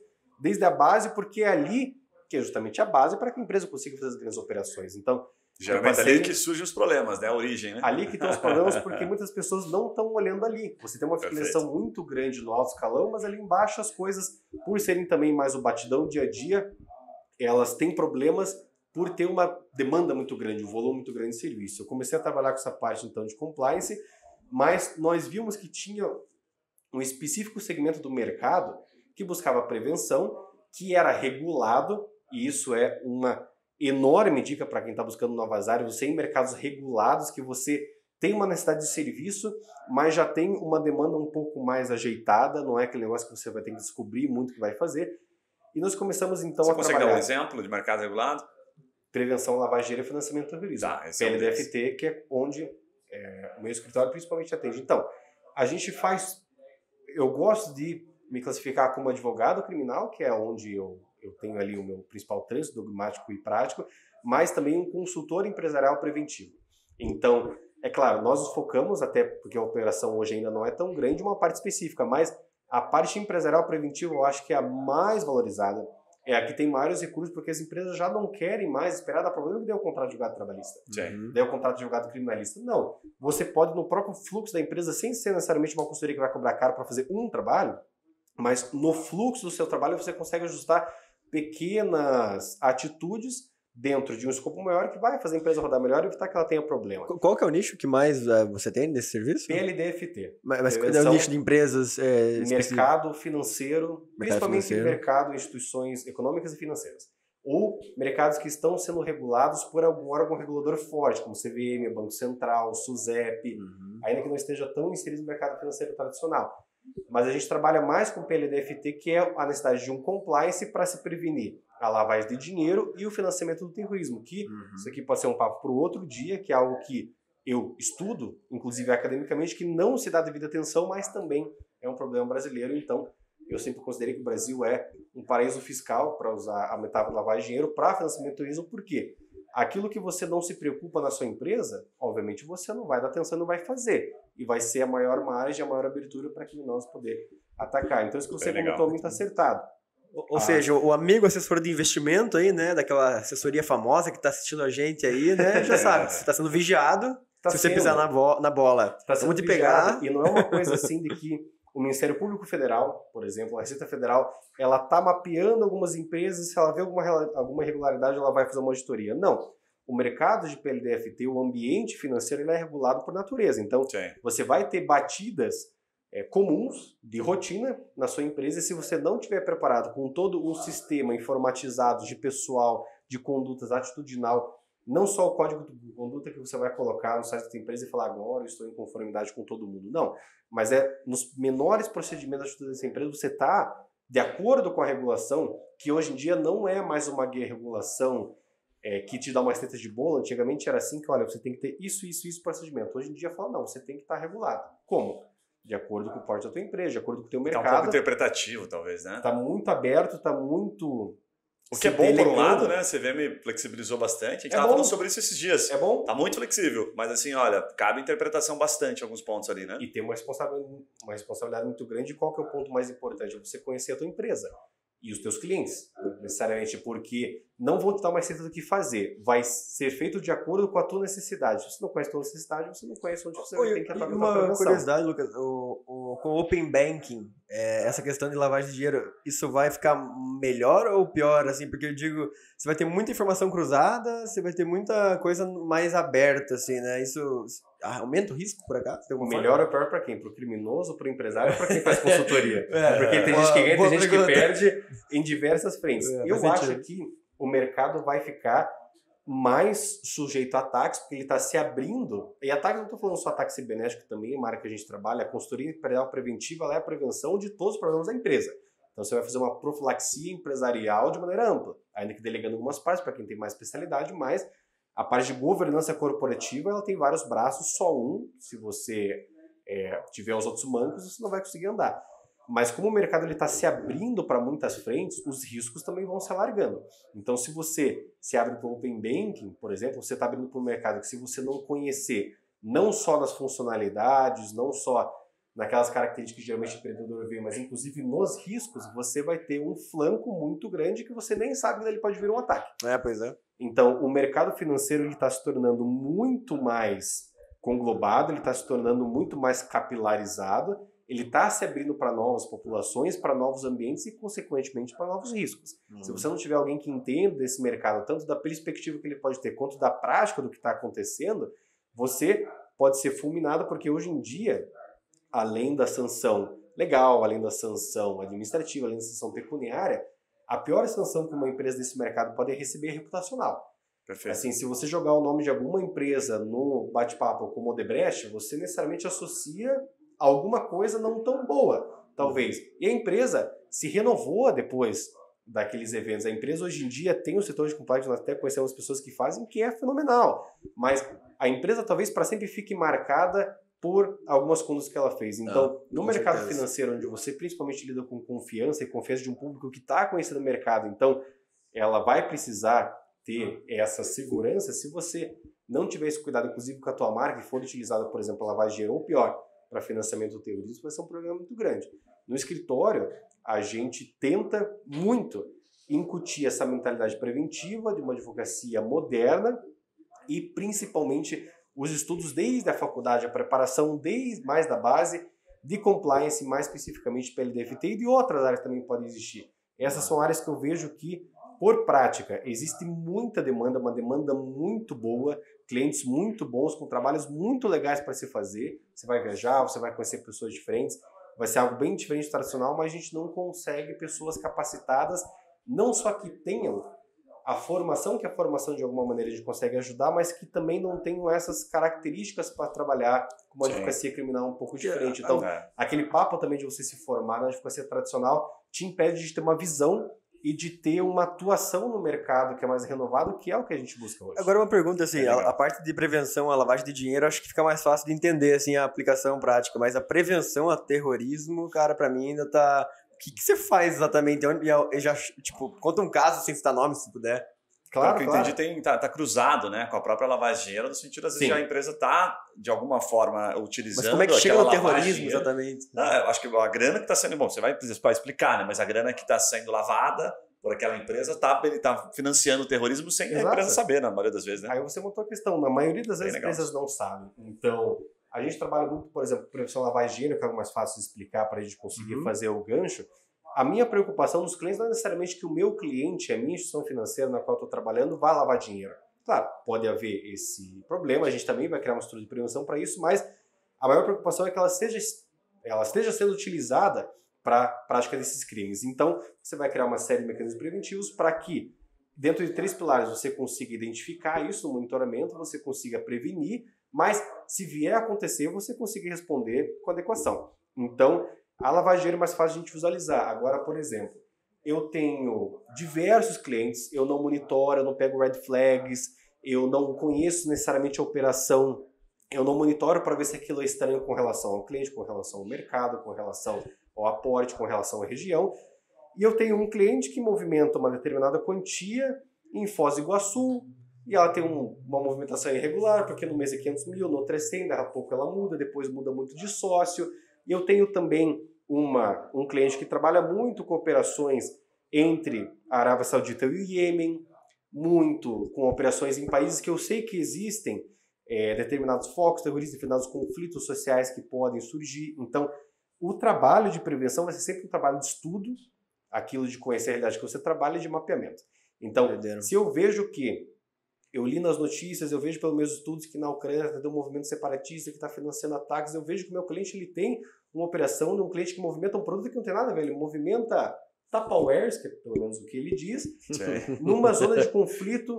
desde a base, porque é ali que é justamente a base para que a empresa consiga fazer as grandes operações. Então, Geralmente passei... ali que surgem os problemas, né? A origem, né? Ali que estão os problemas, porque [LAUGHS] muitas pessoas não estão olhando ali. Você tem uma filiação muito grande no alto escalão, mas ali embaixo as coisas, por serem também mais o batidão dia a dia, elas têm problemas por ter uma demanda muito grande, um volume muito grande de serviço. Eu comecei a trabalhar com essa parte então de compliance, mas nós vimos que tinha um específico segmento do mercado que buscava prevenção, que era regulado, e isso é uma enorme dica para quem está buscando novas áreas, você em mercados regulados, que você tem uma necessidade de serviço, mas já tem uma demanda um pouco mais ajeitada, não é aquele negócio que você vai ter que descobrir muito o que vai fazer. E nós começamos então você a consegue dar um exemplo de mercado regulado? Prevenção, lavagem e financiamento do terrorismo. Tá, PLDFT, é um que é onde é, o meu escritório principalmente atende. Então, a gente faz... Eu gosto de me classificar como advogado criminal, que é onde eu eu tenho ali o meu principal trânsito dogmático e prático, mas também um consultor empresarial preventivo. Então, é claro, nós nos focamos, até porque a operação hoje ainda não é tão grande, uma parte específica, mas a parte empresarial preventiva eu acho que é a mais valorizada, é a que tem maiores recursos, porque as empresas já não querem mais esperar dar problema que dê o contrato de julgado trabalhista. Sim. Dê o contrato de julgado criminalista. Não. Você pode, no próprio fluxo da empresa, sem ser necessariamente uma consultoria que vai cobrar caro para fazer um trabalho, mas no fluxo do seu trabalho você consegue ajustar pequenas atitudes dentro de um escopo maior que vai fazer a empresa rodar melhor e evitar que ela tenha problema. Qual que é o nicho que mais uh, você tem nesse serviço? PLDFT. Mas, mas qual é o nicho de empresas? É, mercado financeiro, mercado principalmente financeiro. mercado, instituições econômicas e financeiras. Ou mercados que estão sendo regulados por algum órgão regulador forte, como CVM, Banco Central, SUSEP, Uhum. ainda que não esteja tão inserido no mercado financeiro tradicional. Mas a gente trabalha mais com o PLDFT, que é a necessidade de um compliance para se prevenir a lavagem de dinheiro e o financiamento do terrorismo, que Uhum. isso aqui pode ser um papo para o outro dia, que é algo que eu estudo, inclusive academicamente, que não se dá devida atenção, mas também é um problema brasileiro. Então, eu sempre considerei que o Brasil é um paraíso fiscal, para usar a metáfora de lavagem de dinheiro, para financiamento do terrorismo, por quê? Aquilo que você não se preocupa na sua empresa, obviamente você não vai dar atenção, não vai fazer. E vai ser a maior margem, a maior abertura para criminosos poder atacar. Então, isso que você comentou muito acertado. Ou, ou Ah. seja, o amigo assessor de investimento aí, né, daquela assessoria famosa que tá assistindo a gente aí, né, [LAUGHS] já sabe, você tá sendo vigiado, Tá se você sendo. pisar na, vo- na bola, Tá sendo vamos te vigiado. pegar. E não é uma coisa assim de que o Ministério Público Federal, por exemplo, a Receita Federal, ela tá mapeando algumas empresas, se ela vê alguma, alguma irregularidade, ela vai fazer uma auditoria. Não. O mercado de PLDFT, o ambiente financeiro, ele é regulado por natureza. Então, Sim. você vai ter batidas é, comuns de rotina na sua empresa e se você não tiver preparado com todo um sistema informatizado de pessoal, de condutas atitudinal, não só o código de conduta que você vai colocar no site da sua empresa e falar agora eu estou em conformidade com todo mundo, não. Mas é nos menores procedimentos de atitude dessa empresa você está de acordo com a regulação, que hoje em dia não é mais uma regulação é, que te dá uma receita de bolo. Antigamente era assim que, olha, você tem que ter isso, isso, isso procedimento. Hoje em dia fala, não, você tem que estar regulado. Como? De acordo com o porte da tua empresa, de acordo com o teu Tá um pouco mercado. interpretativo, talvez, né? Está muito aberto, está muito... O que é bom por um delegando. lado, né? A CVM flexibilizou bastante. A gente É tava bom. falando sobre isso esses dias. É bom? Tá muito flexível, mas assim, olha, cabe interpretação bastante em alguns pontos ali, né? E tem uma responsabilidade, uma responsabilidade muito grande. Qual que é o ponto mais importante? É você conhecer a tua empresa e os teus clientes, necessariamente, porque não vão te dar uma receita do que fazer. Vai ser feito de acordo com a tua necessidade. Se você não conhece a tua necessidade, você não conhece onde você Oi, tem que e atuar uma prevenção. curiosidade, Lucas, o, o- com o Open Banking, é, essa questão de lavagem de dinheiro, isso vai ficar melhor ou pior, assim? Porque eu digo, você vai ter muita informação cruzada, você vai ter muita coisa mais aberta, assim, né? Isso ah, aumenta o risco, por acaso? melhor é pior para quem? Para o criminoso, para o empresário, para quem faz [LAUGHS] consultoria? É, Porque tem gente que ganha, tem gente que pergunta. perde em diversas frentes. É, Eu acho sentido. que o mercado vai ficar mais sujeito a ataques, porque ele está se abrindo. E ataque, eu não estou falando só ataque cibernético, também é uma área que a gente trabalha. A consultoria empresarial preventiva é a prevenção de todos os problemas da empresa. Então você vai fazer uma profilaxia empresarial de maneira ampla, ainda que delegando algumas partes para quem tem mais especialidade, mas a parte de governança corporativa ela tem vários braços, só um, se você é, tiver os outros mancos, você não vai conseguir andar. Mas como o mercado está se abrindo para muitas frentes, os riscos também vão se alargando. Então, se você se abre para o Open Banking, por exemplo, você está abrindo para um mercado que se você não conhecer, não só nas funcionalidades, não só naquelas características que geralmente o empreendedor vê, mas inclusive nos riscos, você vai ter um flanco muito grande que você nem sabe que ele pode vir um ataque. É, pois é. Então, o mercado financeiro está se tornando muito mais conglobado, ele está se tornando muito mais capilarizado, ele está se abrindo para novas populações, para novos ambientes e, consequentemente, para novos riscos. Se você não tiver alguém que entenda desse mercado, tanto da perspectiva que ele pode ter, quanto da prática do que está acontecendo, você pode ser fulminado, porque hoje em dia, além da sanção legal, além da sanção administrativa, além da sanção pecuniária, a pior sanção que uma empresa desse mercado pode receber é reputacional. Perfeito. Assim, se você jogar o nome de alguma empresa no bate-papo como Odebrecht, você necessariamente associa alguma coisa não tão boa, talvez. E a empresa se renovou depois daqueles eventos. A empresa hoje em dia tem um setor de compliance, nós até conhecemos pessoas que fazem, que é fenomenal. Mas a empresa talvez para sempre fique marcada por algumas condutas que ela fez. Então, no mercado certeza. financeiro, onde você principalmente lida com confiança e confiança de um público que está conhecendo o mercado, então ela vai precisar ter essa segurança se você não tiver esse cuidado, inclusive com a tua marca, e for utilizada, por exemplo, a lavagem de dinheiro, ou pior, para financiamento do terrorismo, vai ser um problema muito grande. No escritório, a gente tenta muito incutir essa mentalidade preventiva de uma advocacia moderna e principalmente os estudos desde a faculdade, a preparação desde mais da base de compliance, mais especificamente PLDFT e de outras áreas também podem existir. Essas são áreas que eu vejo que, por prática, existe muita demanda, uma demanda muito boa, clientes muito bons, com trabalhos muito legais para se fazer. Você vai viajar, você vai conhecer pessoas diferentes, vai ser algo bem diferente do tradicional, mas a gente não consegue pessoas capacitadas, não só que tenham a formação, que a formação de alguma maneira a gente consegue ajudar, mas que também não tenham essas características para trabalhar com uma Sim. advocacia criminal um pouco diferente. Então, é. aquele papo também de você se formar na advocacia tradicional te impede de ter uma visão e de ter uma atuação no mercado que é mais renovado, que é o que a gente busca hoje. Agora uma pergunta assim, é a, a, parte de prevenção à lavagem de dinheiro, acho que fica mais fácil de entender assim a aplicação prática, mas a prevenção a terrorismo, cara, para mim ainda tá que, que você faz exatamente? Eu já, tipo, conta um caso sem citar nome, se puder. Claro, Pelo que eu entendi, tem, tá, tá, cruzado né, com a própria lavagem de dinheiro, no sentido, às vezes, a empresa está, de alguma forma, utilizando. Mas como é que chega no terrorismo, exatamente? Não, eu acho que a grana que está sendo. Bom, você vai explicar, né? Mas a grana que está sendo lavada por aquela empresa está tá financiando o terrorismo sem Exato. a empresa saber, na maioria das vezes, né? Aí você montou a questão, na maioria das vezes as empresas não sabem. Então, a gente trabalha muito, por exemplo, prevenção lavagem de dinheiro, que é algo mais fácil de explicar para a gente conseguir uhum. fazer o gancho. A minha preocupação dos clientes não é necessariamente que o meu cliente, a minha instituição financeira na qual estou trabalhando, vá lavar dinheiro. Claro, pode haver esse problema, a gente também vai criar uma estrutura de prevenção para isso, mas a maior preocupação é que ela seja, ela esteja sendo utilizada para a prática desses crimes. Então, você vai criar uma série de mecanismos preventivos para que, dentro de três pilares, você consiga identificar isso no monitoramento, você consiga prevenir, mas se vier a acontecer, você consiga responder com adequação. Então, a lavagem é mais fácil de a gente visualizar. Agora, por exemplo, eu tenho diversos clientes, eu não monitoro, eu não pego red flags, eu não conheço necessariamente a operação, eu não monitoro para ver se aquilo é estranho com relação ao cliente, com relação ao mercado, com relação ao aporte, com relação à região. E eu tenho um cliente que movimenta uma determinada quantia em Foz do Iguaçu, e ela tem um, uma movimentação irregular, porque no mês é 500 mil, no outro é 100, daqui a pouco ela muda, depois muda muito de sócio. E eu tenho também uma, um cliente que trabalha muito com operações entre a Arábia Saudita e o Iêmen, muito com operações em países que eu sei que existem é, determinados focos terroristas, determinados conflitos sociais que podem surgir. Então, o trabalho de prevenção vai ser sempre um trabalho de estudo, aquilo de conhecer a realidade que você trabalha e de mapeamento. Então, se eu vejo que eu li nas notícias, eu vejo pelos meus estudos que na Ucrânia tem um movimento separatista que está financiando ataques, eu vejo que o meu cliente ele tem uma operação de um cliente que movimenta um produto que não tem nada a ver, ele movimenta Tupperwares, que é pelo menos o que ele diz, numa zona de [LAUGHS] conflito.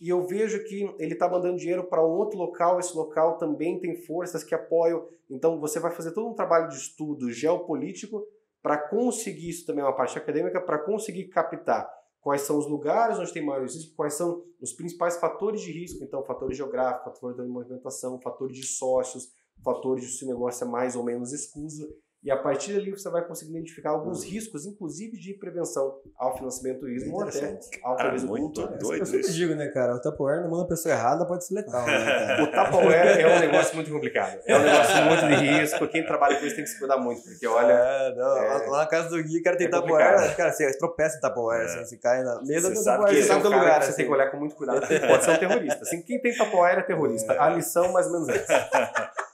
E eu vejo que ele está mandando dinheiro para um outro local, esse local também tem forças que apoiam. Então você vai fazer todo um trabalho de estudo geopolítico para conseguir, isso também é uma parte acadêmica, para conseguir captar quais são os lugares onde tem maiores riscos, quais são os principais fatores de risco, então fatores geográficos, fatores de movimentação, fatores de sócios, fatores de se o negócio é mais ou menos escuso, e a partir dali você vai conseguir identificar alguns uhum. riscos, inclusive de prevenção ao financiamento do turismo ou até ao turismo muito doido Eu sempre digo, né, cara, o Tupperware não manda a pessoa errada, pode ser letal. Né, [LAUGHS] o Tupperware é um negócio muito complicado. É um negócio muito de risco. Quem trabalha com isso tem que se cuidar muito, porque olha... É, não, é, lá na casa do Gui, o cara tem é Tupperware, cara, você tropeça em Tupperware, é. assim, você cai na mesa do Tupperware. Você sabe que lugar, você tem que olhar com muito cuidado, porque pode ser um terrorista. Assim, quem tem Tupperware é terrorista. [LAUGHS] É. A lição, mais ou menos, é essa. [LAUGHS]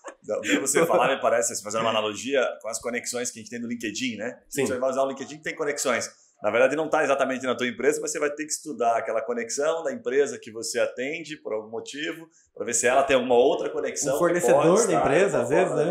Você falar, me parece, fazendo uma analogia com as conexões que a gente tem no LinkedIn, né? Sim. Você vai usar o LinkedIn que tem conexões. Na verdade, não está exatamente na tua empresa, mas você vai ter que estudar aquela conexão da empresa que você atende por algum motivo, para ver se ela tem alguma outra conexão. Um fornecedor da empresa, às vezes, né?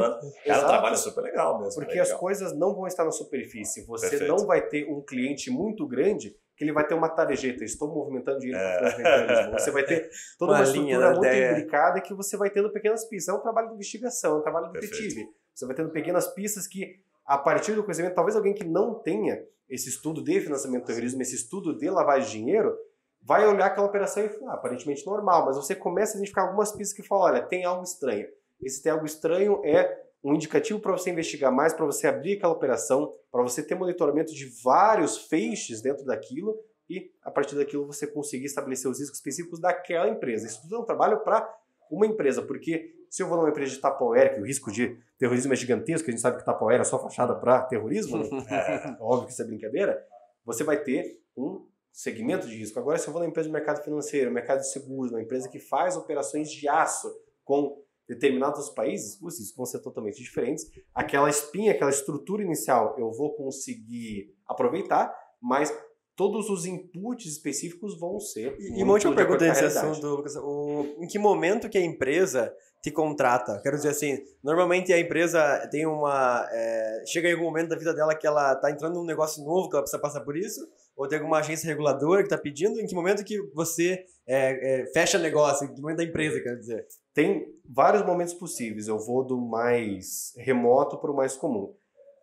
Ela um trabalho super legal mesmo. Porque legal. as coisas não vão estar na superfície. Você Perfeito. não vai ter um cliente muito grande que ele vai ter uma tarjeta, estou movimentando dinheiro é. Você vai ter [LAUGHS] toda uma, uma estrutura muito delicada que você vai tendo pequenas pistas. É um trabalho de investigação, é um trabalho de detetive. Você vai tendo pequenas pistas que, a partir do conhecimento, talvez alguém que não tenha esse estudo de financiamento do terrorismo, esse estudo de lavagem de dinheiro, vai olhar aquela operação e falar, ah, aparentemente normal, mas você começa a identificar algumas pistas que falam, olha, tem algo estranho. Esse tem algo estranho é um indicativo para você investigar mais, para você abrir aquela operação, para você ter monitoramento de vários feixes dentro daquilo e, a partir daquilo, você conseguir estabelecer os riscos específicos daquela empresa. Isso tudo é um trabalho para uma empresa, porque se eu vou numa empresa de Tapoer, que o risco de terrorismo é gigantesco, a gente sabe que Tapoer é só fachada para terrorismo, né? [LAUGHS] é, óbvio que isso é brincadeira, você vai ter um segmento de risco. Agora, se eu vou na empresa de mercado financeiro, mercado de seguros, uma empresa que faz operações de aço com determinados países, os riscos vão ser totalmente diferentes. Aquela espinha, aquela estrutura inicial, eu vou conseguir aproveitar, mas todos os inputs específicos vão ser. E, e uma última pergunta nesse assunto, Lucas. O, em que momento que a empresa te contrata? Quero dizer assim, normalmente a empresa tem uma. É, chega em algum momento da vida dela que ela está entrando num negócio novo, que ela precisa passar por isso, ou tem alguma agência reguladora que está pedindo? Em que momento que você é, é, fecha negócio? Em que momento da empresa, quer dizer? Tem vários momentos possíveis. Eu vou do mais remoto para o mais comum.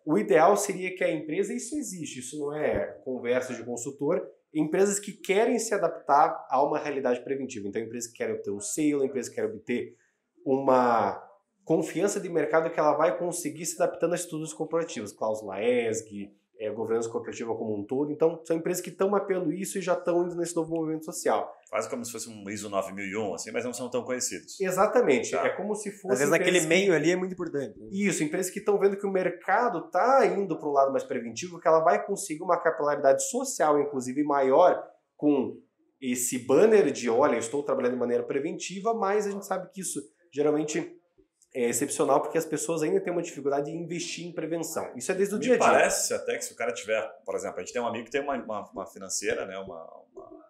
O ideal seria que a empresa, isso existe, isso não é conversa de consultor, empresas que querem se adaptar a uma realidade preventiva. Então, empresas que querem obter um selo, empresas que querem obter uma confiança de mercado que ela vai conseguir se adaptando a estudos corporativos, cláusula ESG, é, governança cooperativa como um todo. Então, são empresas que estão mapeando isso e já estão indo nesse novo movimento social. Quase como se fosse um ISO 9001, assim, mas não são tão conhecidos. Exatamente. Tá. É como se fosse. Às vezes naquele que... meio ali é muito importante. Isso, empresas que estão vendo que o mercado está indo para o lado mais preventivo, que ela vai conseguir uma capilaridade social, inclusive, maior com esse banner de olha, eu estou trabalhando de maneira preventiva, mas a gente sabe que isso geralmente é excepcional porque as pessoas ainda têm uma dificuldade de investir em prevenção. Isso é desde o Me dia a dia. Parece até que se o cara tiver, por exemplo, a gente tem um amigo que tem uma, uma, uma financeira, né? Uma, uma...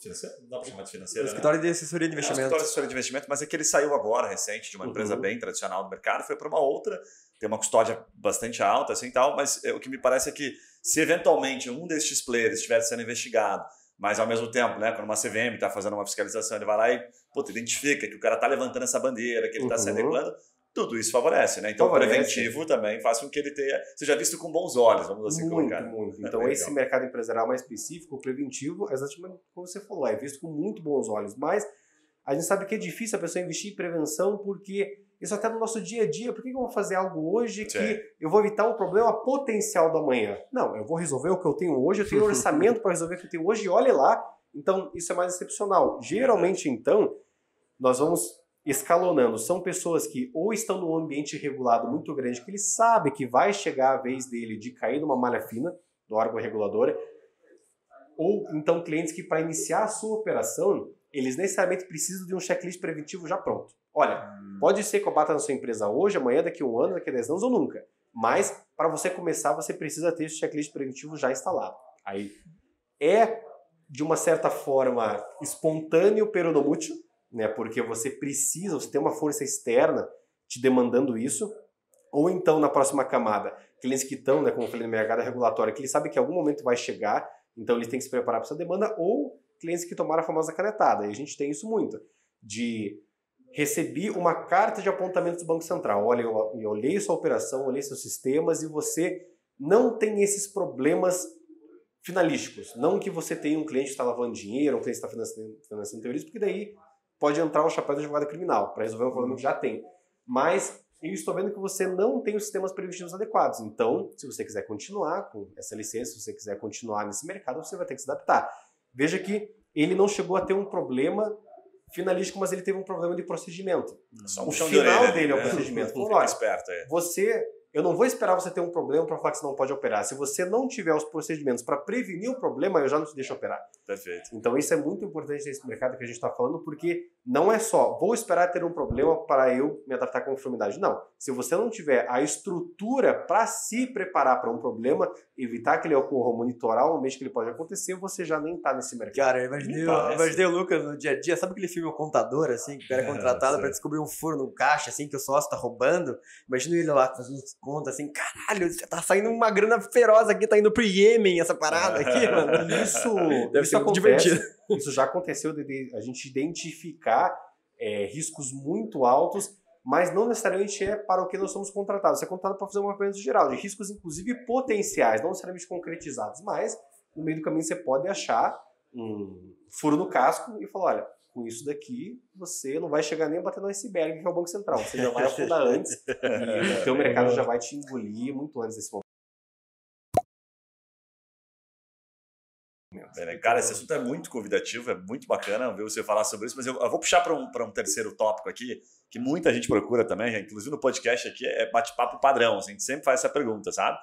Financeira? Não dá pra chamar de financeira. Um escritório né? de assessoria de investimento. É escritório de assessoria de investimento, mas é que ele saiu agora, recente, de uma empresa uhum. bem tradicional do mercado, foi para uma outra, tem uma custódia bastante alta, assim tal, mas é, o que me parece é que se eventualmente um destes players estiver sendo investigado mas ao mesmo tempo, né, quando uma CVM está fazendo uma fiscalização, ele vai lá e puta, identifica que o cara está levantando essa bandeira, que ele está uhum. se adequando, tudo isso favorece, né? Então favorece. o preventivo também faz com que ele tenha, seja visto com bons olhos, vamos assim muito, colocar. Muito, Então é esse mercado empresarial mais específico, o preventivo, é exatamente como você falou, é visto com muito bons olhos, mas a gente sabe que é difícil a pessoa investir em prevenção porque isso até no nosso dia a dia. Por que eu vou fazer algo hoje que Sim. eu vou evitar um problema potencial do amanhã? Não, eu vou resolver o que eu tenho hoje, eu tenho [LAUGHS] orçamento para resolver o que eu tenho hoje e olhe lá. Então, isso é mais excepcional. Geralmente, então, nós vamos escalonando. São pessoas que ou estão num ambiente regulado muito grande, que ele sabe que vai chegar a vez dele de cair numa malha fina do órgão regulador, ou então clientes que para iniciar a sua operação, eles necessariamente precisam de um checklist preventivo já pronto. Olha. Pode ser que eu bata na sua empresa hoje, amanhã, daqui a um ano, daqui a 10 anos ou nunca. Mas, para você começar, você precisa ter esse checklist preventivo já instalado. Aí, é, de uma certa forma, espontâneo, peronomútil, né? Porque você precisa, você tem uma força externa te demandando isso. Ou então, na próxima camada, clientes que estão, né, como eu falei, no mercado regulatório, que eles sabem que em algum momento vai chegar, então eles têm que se preparar para essa demanda, ou clientes que tomaram a famosa canetada. E a gente tem isso muito. De recebi uma carta de apontamento do Banco Central. Olha, eu, eu olhei sua operação, olhei seus sistemas e você não tem esses problemas finalísticos. Não que você tenha um cliente que está lavando dinheiro, um cliente que está financiando, financiando terrorismo, porque daí pode entrar o chapéu da jogada criminal para resolver um problema que já tem. Mas eu estou vendo que você não tem os sistemas preventivos adequados. Então, se você quiser continuar com essa licença, se você quiser continuar nesse mercado, você vai ter que se adaptar. Veja que ele não chegou a ter um problema finalístico, mas ele teve um problema de procedimento. Só um o final de dele é o né? procedimento. [LAUGHS] Falou, esperto, é. Você eu não vou esperar você ter um problema para falar que você não pode operar. Se você não tiver os procedimentos para prevenir o problema, eu já não te deixo operar. Perfeito. Então isso é muito importante nesse mercado que a gente está falando, porque não é só vou esperar ter um problema para eu me adaptar com conformidade. Não. Se você não tiver a estrutura para se preparar para um problema, evitar que ele ocorra, monitorar o momento que ele pode acontecer, você já nem está nesse mercado. Cara, eu imaginei, eu imaginei o Lucas no dia a dia. Sabe aquele filme O Contador, assim, que o cara é contratado para descobrir um furo no caixa, assim, que o sócio está roubando? Imagina ele lá fazendo conta assim, caralho, tá saindo uma grana feroz aqui, tá indo pro Iêmen essa parada aqui, mano. Isso, Deve isso acontece, divertido. Isso já aconteceu de a gente identificar é, riscos muito altos, mas não necessariamente é para o que nós somos contratados. Você é contratado para fazer um mapeamento geral, de riscos inclusive potenciais, não necessariamente concretizados, mas no meio do caminho você pode achar um furo no casco e falar, olha, com isso daqui, você não vai chegar nem a bater no iceberg, que é o Banco Central. Você já vai afundar antes [LAUGHS] e o teu mercado já vai te engolir muito antes desse momento. Cara, esse assunto é muito convidativo, é muito bacana ver você falar sobre isso, mas eu, eu vou puxar para um, um terceiro tópico aqui, que muita gente procura também, inclusive no podcast aqui, é bate-papo padrão, assim, a gente sempre faz essa pergunta, sabe?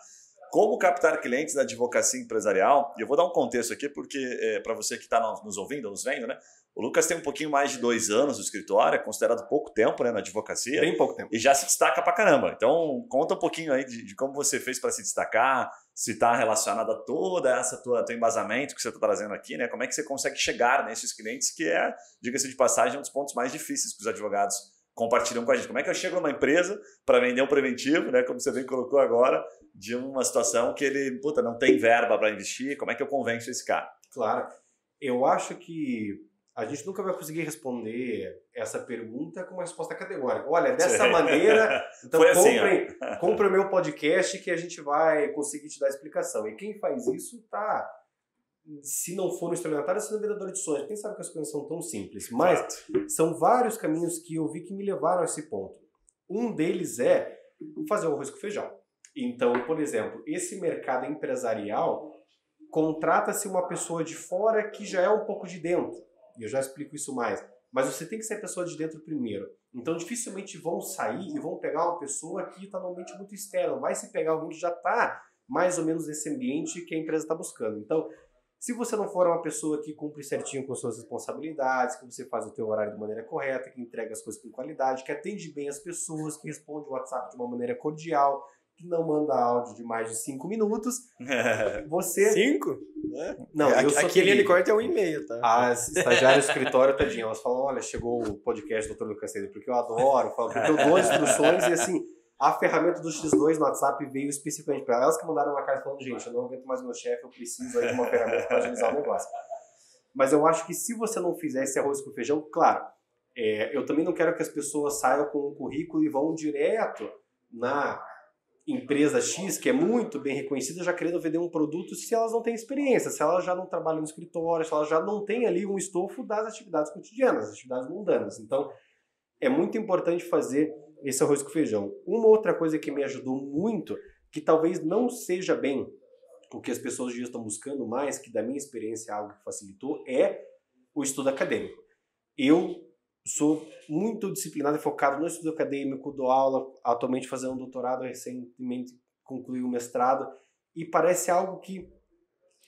como captar clientes na advocacia empresarial. E eu vou dar um contexto aqui, porque é, para você que está nos ouvindo, nos vendo, né? O Lucas tem um pouquinho mais de dois anos no escritório, é considerado pouco tempo né, na advocacia. Bem pouco tempo. E já se destaca pra caramba. Então, conta um pouquinho aí de, de como você fez para se destacar, se está relacionado a toda essa tua teu embasamento que você está trazendo aqui, né? Como é que você consegue chegar nesses clientes, que é, diga-se de passagem, um dos pontos mais difíceis que os advogados compartilham com a gente. Como é que eu chego numa empresa para vender um preventivo, né? Como você bem colocou agora, de uma situação que ele, puta, não tem verba para investir, como é que eu convenço esse cara? Claro. Eu acho que a gente nunca vai conseguir responder essa pergunta com uma resposta categórica. Olha, [LAUGHS] dessa Sim. maneira, então compre, assim, compre o meu podcast que a gente vai conseguir te dar a explicação. E quem faz isso tá, se não for no estelionatário, sendo vendedor de sonhos. Quem sabe que as coisas são tão simples. Mas são vários caminhos que eu vi que me levaram a esse ponto. Um deles é fazer o arroz com feijão. Então, por exemplo, esse mercado empresarial contrata-se uma pessoa de fora que já é um pouco de dentro e eu já explico isso mais. Mas você tem que ser a pessoa de dentro primeiro. Então, dificilmente vão sair e vão pegar uma pessoa que está no ambiente muito externo. Vai se pegar alguém que já está mais ou menos nesse ambiente que a empresa está buscando. Então, se você não for uma pessoa que cumpre certinho com suas responsabilidades, que você faz o teu horário de maneira correta, que entrega as coisas com qualidade, que atende bem as pessoas, que responde o WhatsApp de uma maneira cordial, que não manda áudio de mais de cinco minutos, [LAUGHS] você... Cinco? É. Não, é, Aquele ele corta é um e-mail, tá? As estagiárias do escritório, tadinho, elas falam, olha, chegou o podcast do Dr. Lucas Cedo, porque eu adoro, falo, porque eu dou instruções e assim, a ferramenta do X2 no WhatsApp veio especificamente para elas que mandaram uma carta falando, gente, eu não aguento mais meu chefe, eu preciso aí de uma ferramenta para agilizar o negócio. Mas eu acho que se você não fizer esse arroz com feijão, claro, é, eu também não quero que as pessoas saiam com um currículo e vão direto na empresa X, que é muito bem reconhecida, já querendo vender um produto se elas não têm experiência, se elas já não trabalham no escritório, se elas já não têm ali um estofo das atividades cotidianas, das atividades mundanas. Então, é muito importante fazer esse arroz com feijão. Uma outra coisa que me ajudou muito, que talvez não seja bem o que as pessoas hoje estão buscando mais, que da minha experiência é algo que facilitou, é o estudo acadêmico. Eu sou muito disciplinado e focado no estudo acadêmico, dou aula, atualmente fazendo um doutorado, recentemente concluí o mestrado, e parece algo que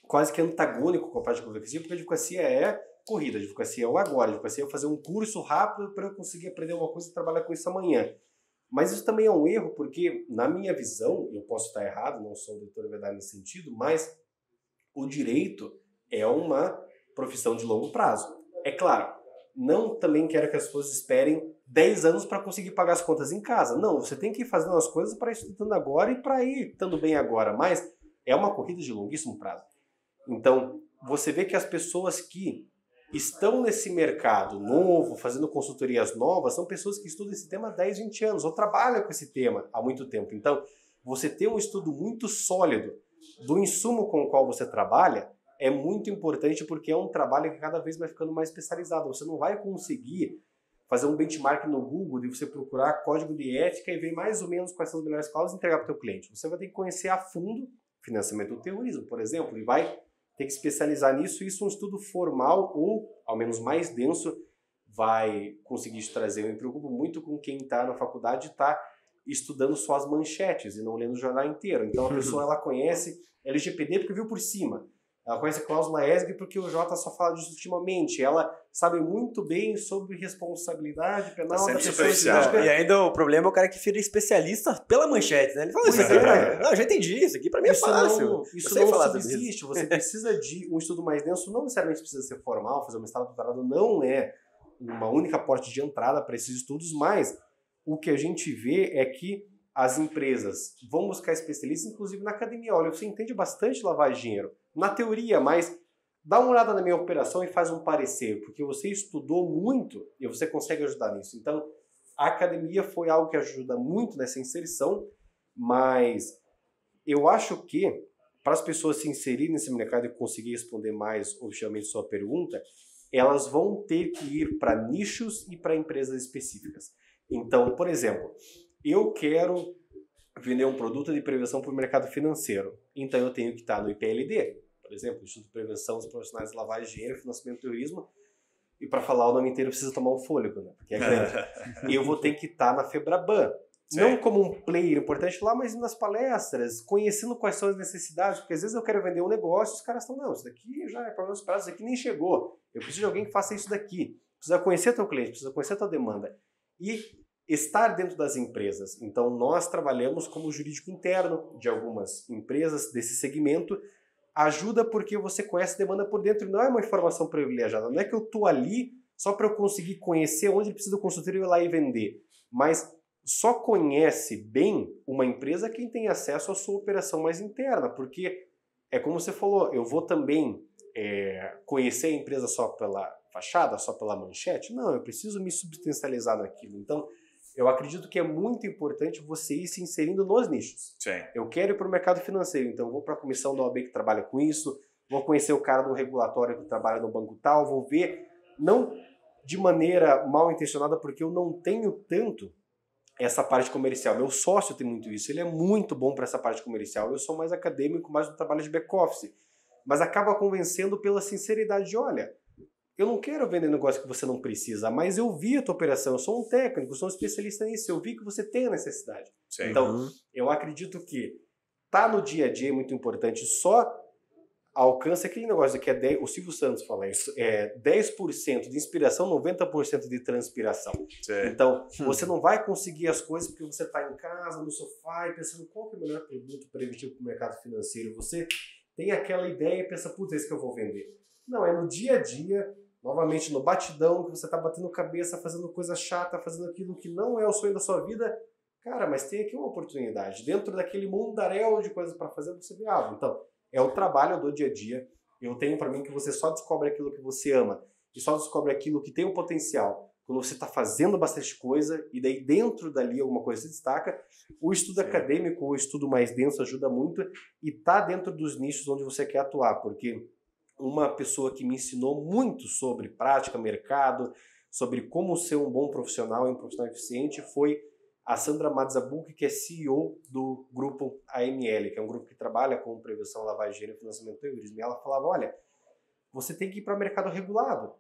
quase que antagônico com a prática de advocacia, porque a advocacia é corrida, a advocacia é o agora, a advocacia é fazer um curso rápido para eu conseguir aprender uma coisa e trabalhar com isso amanhã. Mas isso também é um erro, porque, na minha visão, eu posso estar errado, não sou doutor em verdade nesse sentido, mas o direito é uma profissão de longo prazo. É claro, não também quero que as pessoas esperem 10 anos para conseguir pagar as contas em casa. Não, você tem que ir fazendo as coisas para ir estudando agora e para ir estando bem agora. Mas é uma corrida de longuíssimo prazo. Então, você vê que as pessoas que estão nesse mercado novo, fazendo consultorias novas, são pessoas que estudam esse tema há 10, 20 anos, ou trabalham com esse tema há muito tempo. Então, você ter um estudo muito sólido do insumo com o qual você trabalha é muito importante porque é um trabalho que cada vez vai ficando mais especializado. Você não vai conseguir fazer um benchmark no Google de você procurar código de ética e ver mais ou menos quais são as melhores cláusulas e entregar para o teu cliente. Você vai ter que conhecer a fundo financiamento do terrorismo, por exemplo, e vai ter que especializar nisso. Isso um estudo formal ou, ao menos mais denso, vai conseguir te trazer. Eu me preocupo muito com quem está na faculdade e está estudando só as manchetes e não lendo o jornal inteiro. Então a pessoa [LAUGHS] ela conhece LGPD porque viu por cima. Ela conhece a cláusula ESG porque o Jota só fala disso ultimamente. Ela sabe muito bem sobre responsabilidade penal tá da pessoa. E ainda o problema é o cara que vira especialista pela manchete, né? Ele fala isso aqui, é. não, eu já entendi, isso aqui para mim é isso fácil. Não, isso não subsiste. Você precisa de um estudo mais denso, não necessariamente precisa ser formal, fazer uma mestrado, doutorado não é uma única porta de entrada para esses estudos, mas o que a gente vê é que as empresas vão buscar especialistas, inclusive na academia. Olha, você entende bastante lavar dinheiro na teoria, mas dá uma olhada na minha operação e faz um parecer, porque você estudou muito e você consegue ajudar nisso. Então, a academia foi algo que ajuda muito nessa inserção, mas eu acho que para as pessoas se inserirem nesse mercado e conseguir responder mais objetivamente sua pergunta, elas vão ter que ir para nichos e para empresas específicas. Então, por exemplo, eu quero vender um produto de prevenção para o mercado financeiro. Então eu tenho que estar no IPLD, por exemplo, Instituto de Prevenção dos Profissionais de Lavagem de Dinheiro e Financiamento do Terrorismo. E para falar o nome inteiro precisa tomar um fôlego, né? Porque é grande. [LAUGHS] e eu vou ter que estar na Febraban. Sim. Não como um player importante lá, mas nas palestras, conhecendo quais são as necessidades, porque às vezes eu quero vender um negócio, os caras estão, não, isso daqui já é para meus prazos, isso aqui nem chegou. Eu preciso de alguém que faça isso daqui. Precisa conhecer teu cliente, precisa conhecer tua demanda. E estar dentro das empresas. Então, nós trabalhamos como jurídico interno de algumas empresas desse segmento. Ajuda porque você conhece a demanda por dentro, não é uma informação privilegiada. Não é que eu estou ali só para eu conseguir conhecer onde precisa do consultório e ir lá e vender. Mas só conhece bem uma empresa quem tem acesso à sua operação mais interna, porque é como você falou, eu vou também é, conhecer a empresa só pela fachada, só pela manchete? Não, eu preciso me substancializar naquilo. Então, eu acredito que é muito importante você ir se inserindo nos nichos. Sim. Eu quero ir para o mercado financeiro, então vou para a comissão da OAB que trabalha com isso, vou conhecer o cara do regulatório que trabalha no banco tal, vou ver, não de maneira mal intencionada, porque eu não tenho tanto essa parte comercial. Meu sócio tem muito isso, ele é muito bom para essa parte comercial. Eu sou mais acadêmico, mais no trabalho de back-office. Mas acaba convencendo pela sinceridade de, olha, eu não quero vender negócio que você não precisa, mas eu vi a tua operação, eu sou um técnico, sou um especialista nisso, eu vi que você tem a necessidade. Sim. Então, uhum. eu acredito que tá no dia a dia é muito importante. Só alcança aquele negócio que é 10, o Silvio Santos fala isso, é 10% de inspiração, 90% de transpiração. Sim. Então, hum. você não vai conseguir as coisas porque você está em casa, no sofá, e pensando qual é o melhor produto preventivo para o mercado financeiro. Você tem aquela ideia e pensa, putz, esse que eu vou vender. Não, é no dia a dia, novamente no batidão, que você está batendo cabeça, fazendo coisa chata, fazendo aquilo que não é o sonho da sua vida. Cara, mas tem aqui uma oportunidade. Dentro daquele mundaréu de coisas para fazer, você vê, ah, então, é o trabalho do dia a dia. Eu tenho para mim que você só descobre aquilo que você ama e só descobre aquilo que tem o potencial quando você está fazendo bastante coisa e daí dentro dali alguma coisa se destaca. O estudo Sim. acadêmico, o estudo mais denso ajuda muito e tá dentro dos nichos onde você quer atuar, porque uma pessoa que me ensinou muito sobre prática, mercado, sobre como ser um bom profissional e um profissional eficiente foi a Sandra Mazzabuc, que é CEO do grupo AML, que é um grupo que trabalha com prevenção, lavagem e financiamento do terrorismo. E ela falava, olha, você tem que ir para o mercado regulado,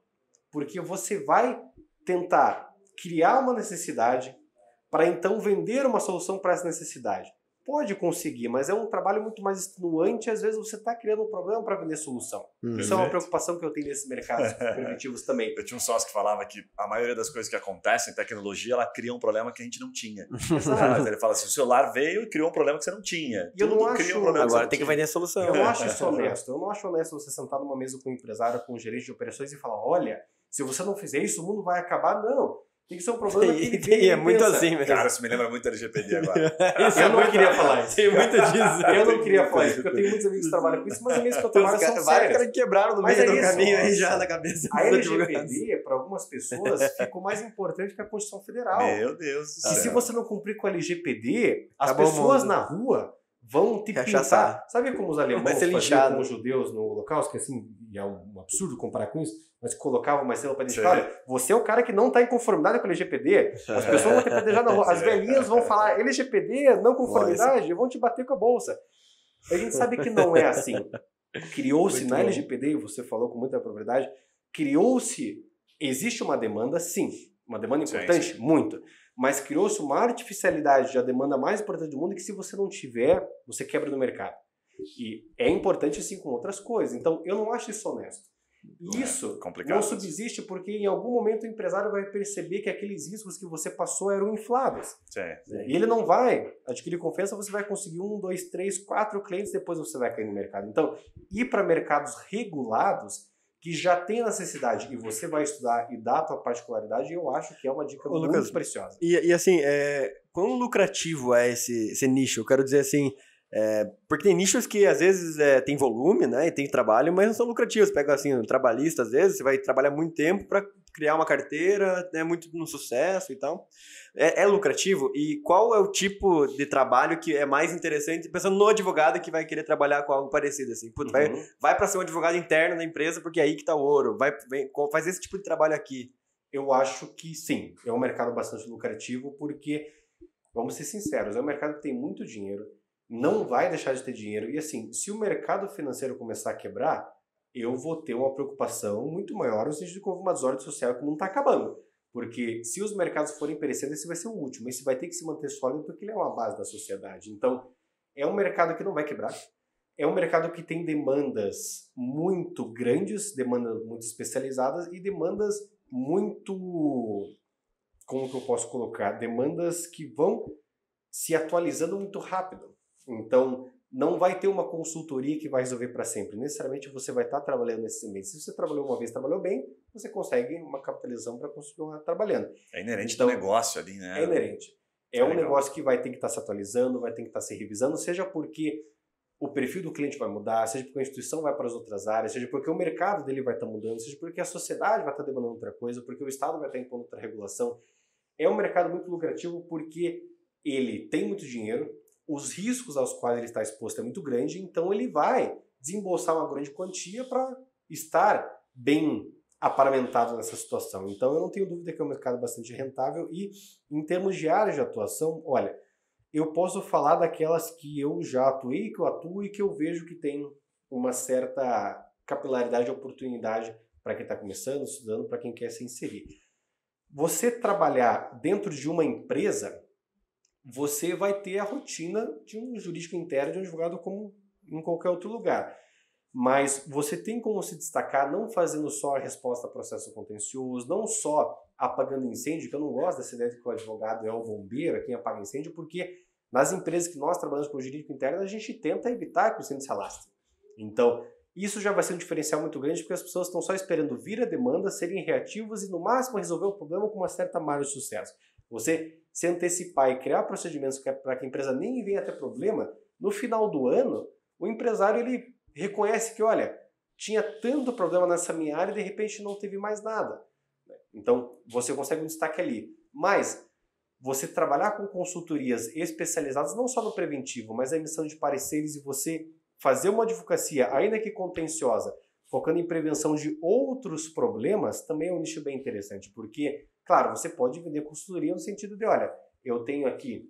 porque você vai tentar criar uma necessidade para então vender uma solução para essa necessidade pode conseguir, mas é um trabalho muito mais extenuante. Às vezes você está criando um problema para vender solução. Hum, Isso é uma preocupação que eu tenho nesse mercado [LAUGHS] primitivos também. Eu tinha um sócio que falava que a maioria das coisas que acontecem em tecnologia, ela cria um problema que a gente não tinha. Ele fala assim, o celular veio e criou um problema que você não tinha. E eu não acho... Um Agora tem que vender a solução. Eu não acho isso [LAUGHS] honesto. Eu não acho honesto você sentar numa mesa com um empresário, com um gerente de operações e falar, olha, se você não fizer isso, o mundo vai acabar. Não. Tem que ser um problema que ele E [LAUGHS] é muito pensa. assim mesmo. Cara, isso me lembra muito da LGPD agora. [LAUGHS] isso eu não queria falar isso. Tem muito disso. [LAUGHS] Eu não queria falar isso, porque eu tenho muitos amigos que trabalham com isso, mas amigos que eu trabalho são Vários caras quebraram no meio é do caminho aí já na cabeça. A LGPD, para algumas pessoas, ficou mais importante que a Constituição Federal. Meu Deus do céu. E se você não cumprir com a LGPD, as Acabou pessoas na rua vão te pintar. Sabe como os alemães faziam com os judeus no Holocausto, que assim, é um absurdo comparar com isso, mas colocavam uma estrela para olha, você é o cara que não está em conformidade com a LGPD, as pessoas vão te pedejar na rua, as velhinhas vão falar [LAUGHS] LGPD, não conformidade, e vão te bater com a bolsa. A gente sabe que não é assim. Criou-se na LGPD, você falou com muita propriedade, criou-se, existe uma demanda, sim, uma demanda importante, sim, sim. muito, mas criou-se uma artificialidade da demanda mais importante do mundo que se você não tiver, você quebra no mercado. E é importante assim com outras coisas. Então, eu não acho isso honesto. É isso é não subsiste porque em algum momento o empresário vai perceber que aqueles riscos que você passou eram infláveis. Sim. E ele não vai adquirir confiança, você vai conseguir um, dois, três, quatro clientes, depois você vai cair no mercado. Então, ir para mercados regulados que já tem necessidade e você vai estudar e dar a tua particularidade, eu acho que é uma dica Ô, muito Lucas, preciosa. E, e assim, é, quão lucrativo é esse, esse nicho? Eu quero dizer assim, é, porque tem nichos que às vezes é, tem volume, né, e tem trabalho, mas não são lucrativos. Pega assim, um trabalhista, às vezes, você vai trabalhar muito tempo para criar uma carteira, né, muito no sucesso e tal. É, é, lucrativo? E qual é o tipo de trabalho que é mais interessante, pensando no advogado que vai querer trabalhar com algo parecido, assim, Putz, uhum. vai, vai para ser um advogado interno da empresa porque é aí que tá o ouro, vai, vem, faz esse tipo de trabalho aqui. Eu acho que sim, é um mercado bastante lucrativo porque, vamos ser sinceros, é um mercado que tem muito dinheiro, não vai deixar de ter dinheiro. E assim, se o mercado financeiro começar a quebrar, eu vou ter uma preocupação muito maior no sentido de que houve uma desordem social que não está acabando. Porque se os mercados forem perecendo, esse vai ser o último. Esse vai ter que se manter sólido porque ele é uma base da sociedade. Então, é um mercado que não vai quebrar. É um mercado que tem demandas muito grandes, demandas muito especializadas e demandas muito. Como que eu posso colocar? Demandas que vão se atualizando muito rápido. Então, não vai ter uma consultoria que vai resolver para sempre. Necessariamente você vai estar trabalhando nesse ambiente. Se você trabalhou uma vez, trabalhou bem, você consegue uma capitalização para continuar trabalhando. É inerente então, do negócio ali, né? É inerente. É, é um legal. negócio que vai ter que estar se atualizando, vai ter que estar se revisando, seja porque o perfil do cliente vai mudar, seja porque a instituição vai para as outras áreas, seja porque o mercado dele vai estar mudando, seja porque a sociedade vai estar demandando outra coisa, porque o Estado vai estar impondo outra regulação. É um mercado muito lucrativo porque ele tem muito dinheiro, os riscos aos quais ele está exposto é muito grande, então ele vai desembolsar uma grande quantia para estar bem aparamentado nessa situação. Então eu não tenho dúvida que é um mercado bastante rentável e em termos de áreas de atuação, olha, eu posso falar daquelas que eu já atuei, que eu atuo e que eu vejo que tem uma certa capilaridade oportunidade para quem está começando, estudando, para quem quer se inserir. Você trabalhar dentro de uma empresa você vai ter a rotina de um jurídico interno, de um advogado como em qualquer outro lugar. Mas você tem como se destacar não fazendo só a resposta a processo contencioso, não só apagando incêndio, que eu não gosto dessa ideia de que o advogado é o bombeiro, é quem apaga incêndio, porque nas empresas que nós trabalhamos com jurídico interno, a gente tenta evitar que o incêndio se alastre. Então, isso já vai ser um diferencial muito grande, porque as pessoas estão só esperando vir a demanda, serem reativas e, no máximo, resolver o problema com uma certa margem de sucesso. Você se antecipar e criar procedimentos para que a empresa nem venha ter problema, no final do ano, o empresário ele reconhece que, olha, tinha tanto problema nessa minha área e de repente não teve mais nada. Então, você consegue um destaque ali. Mas, você trabalhar com consultorias especializadas, não só no preventivo, mas na emissão de pareceres e você fazer uma advocacia, ainda que contenciosa, focando em prevenção de outros problemas, também é um nicho bem interessante, porque Claro, você pode vender consultoria no sentido de, olha, eu tenho aqui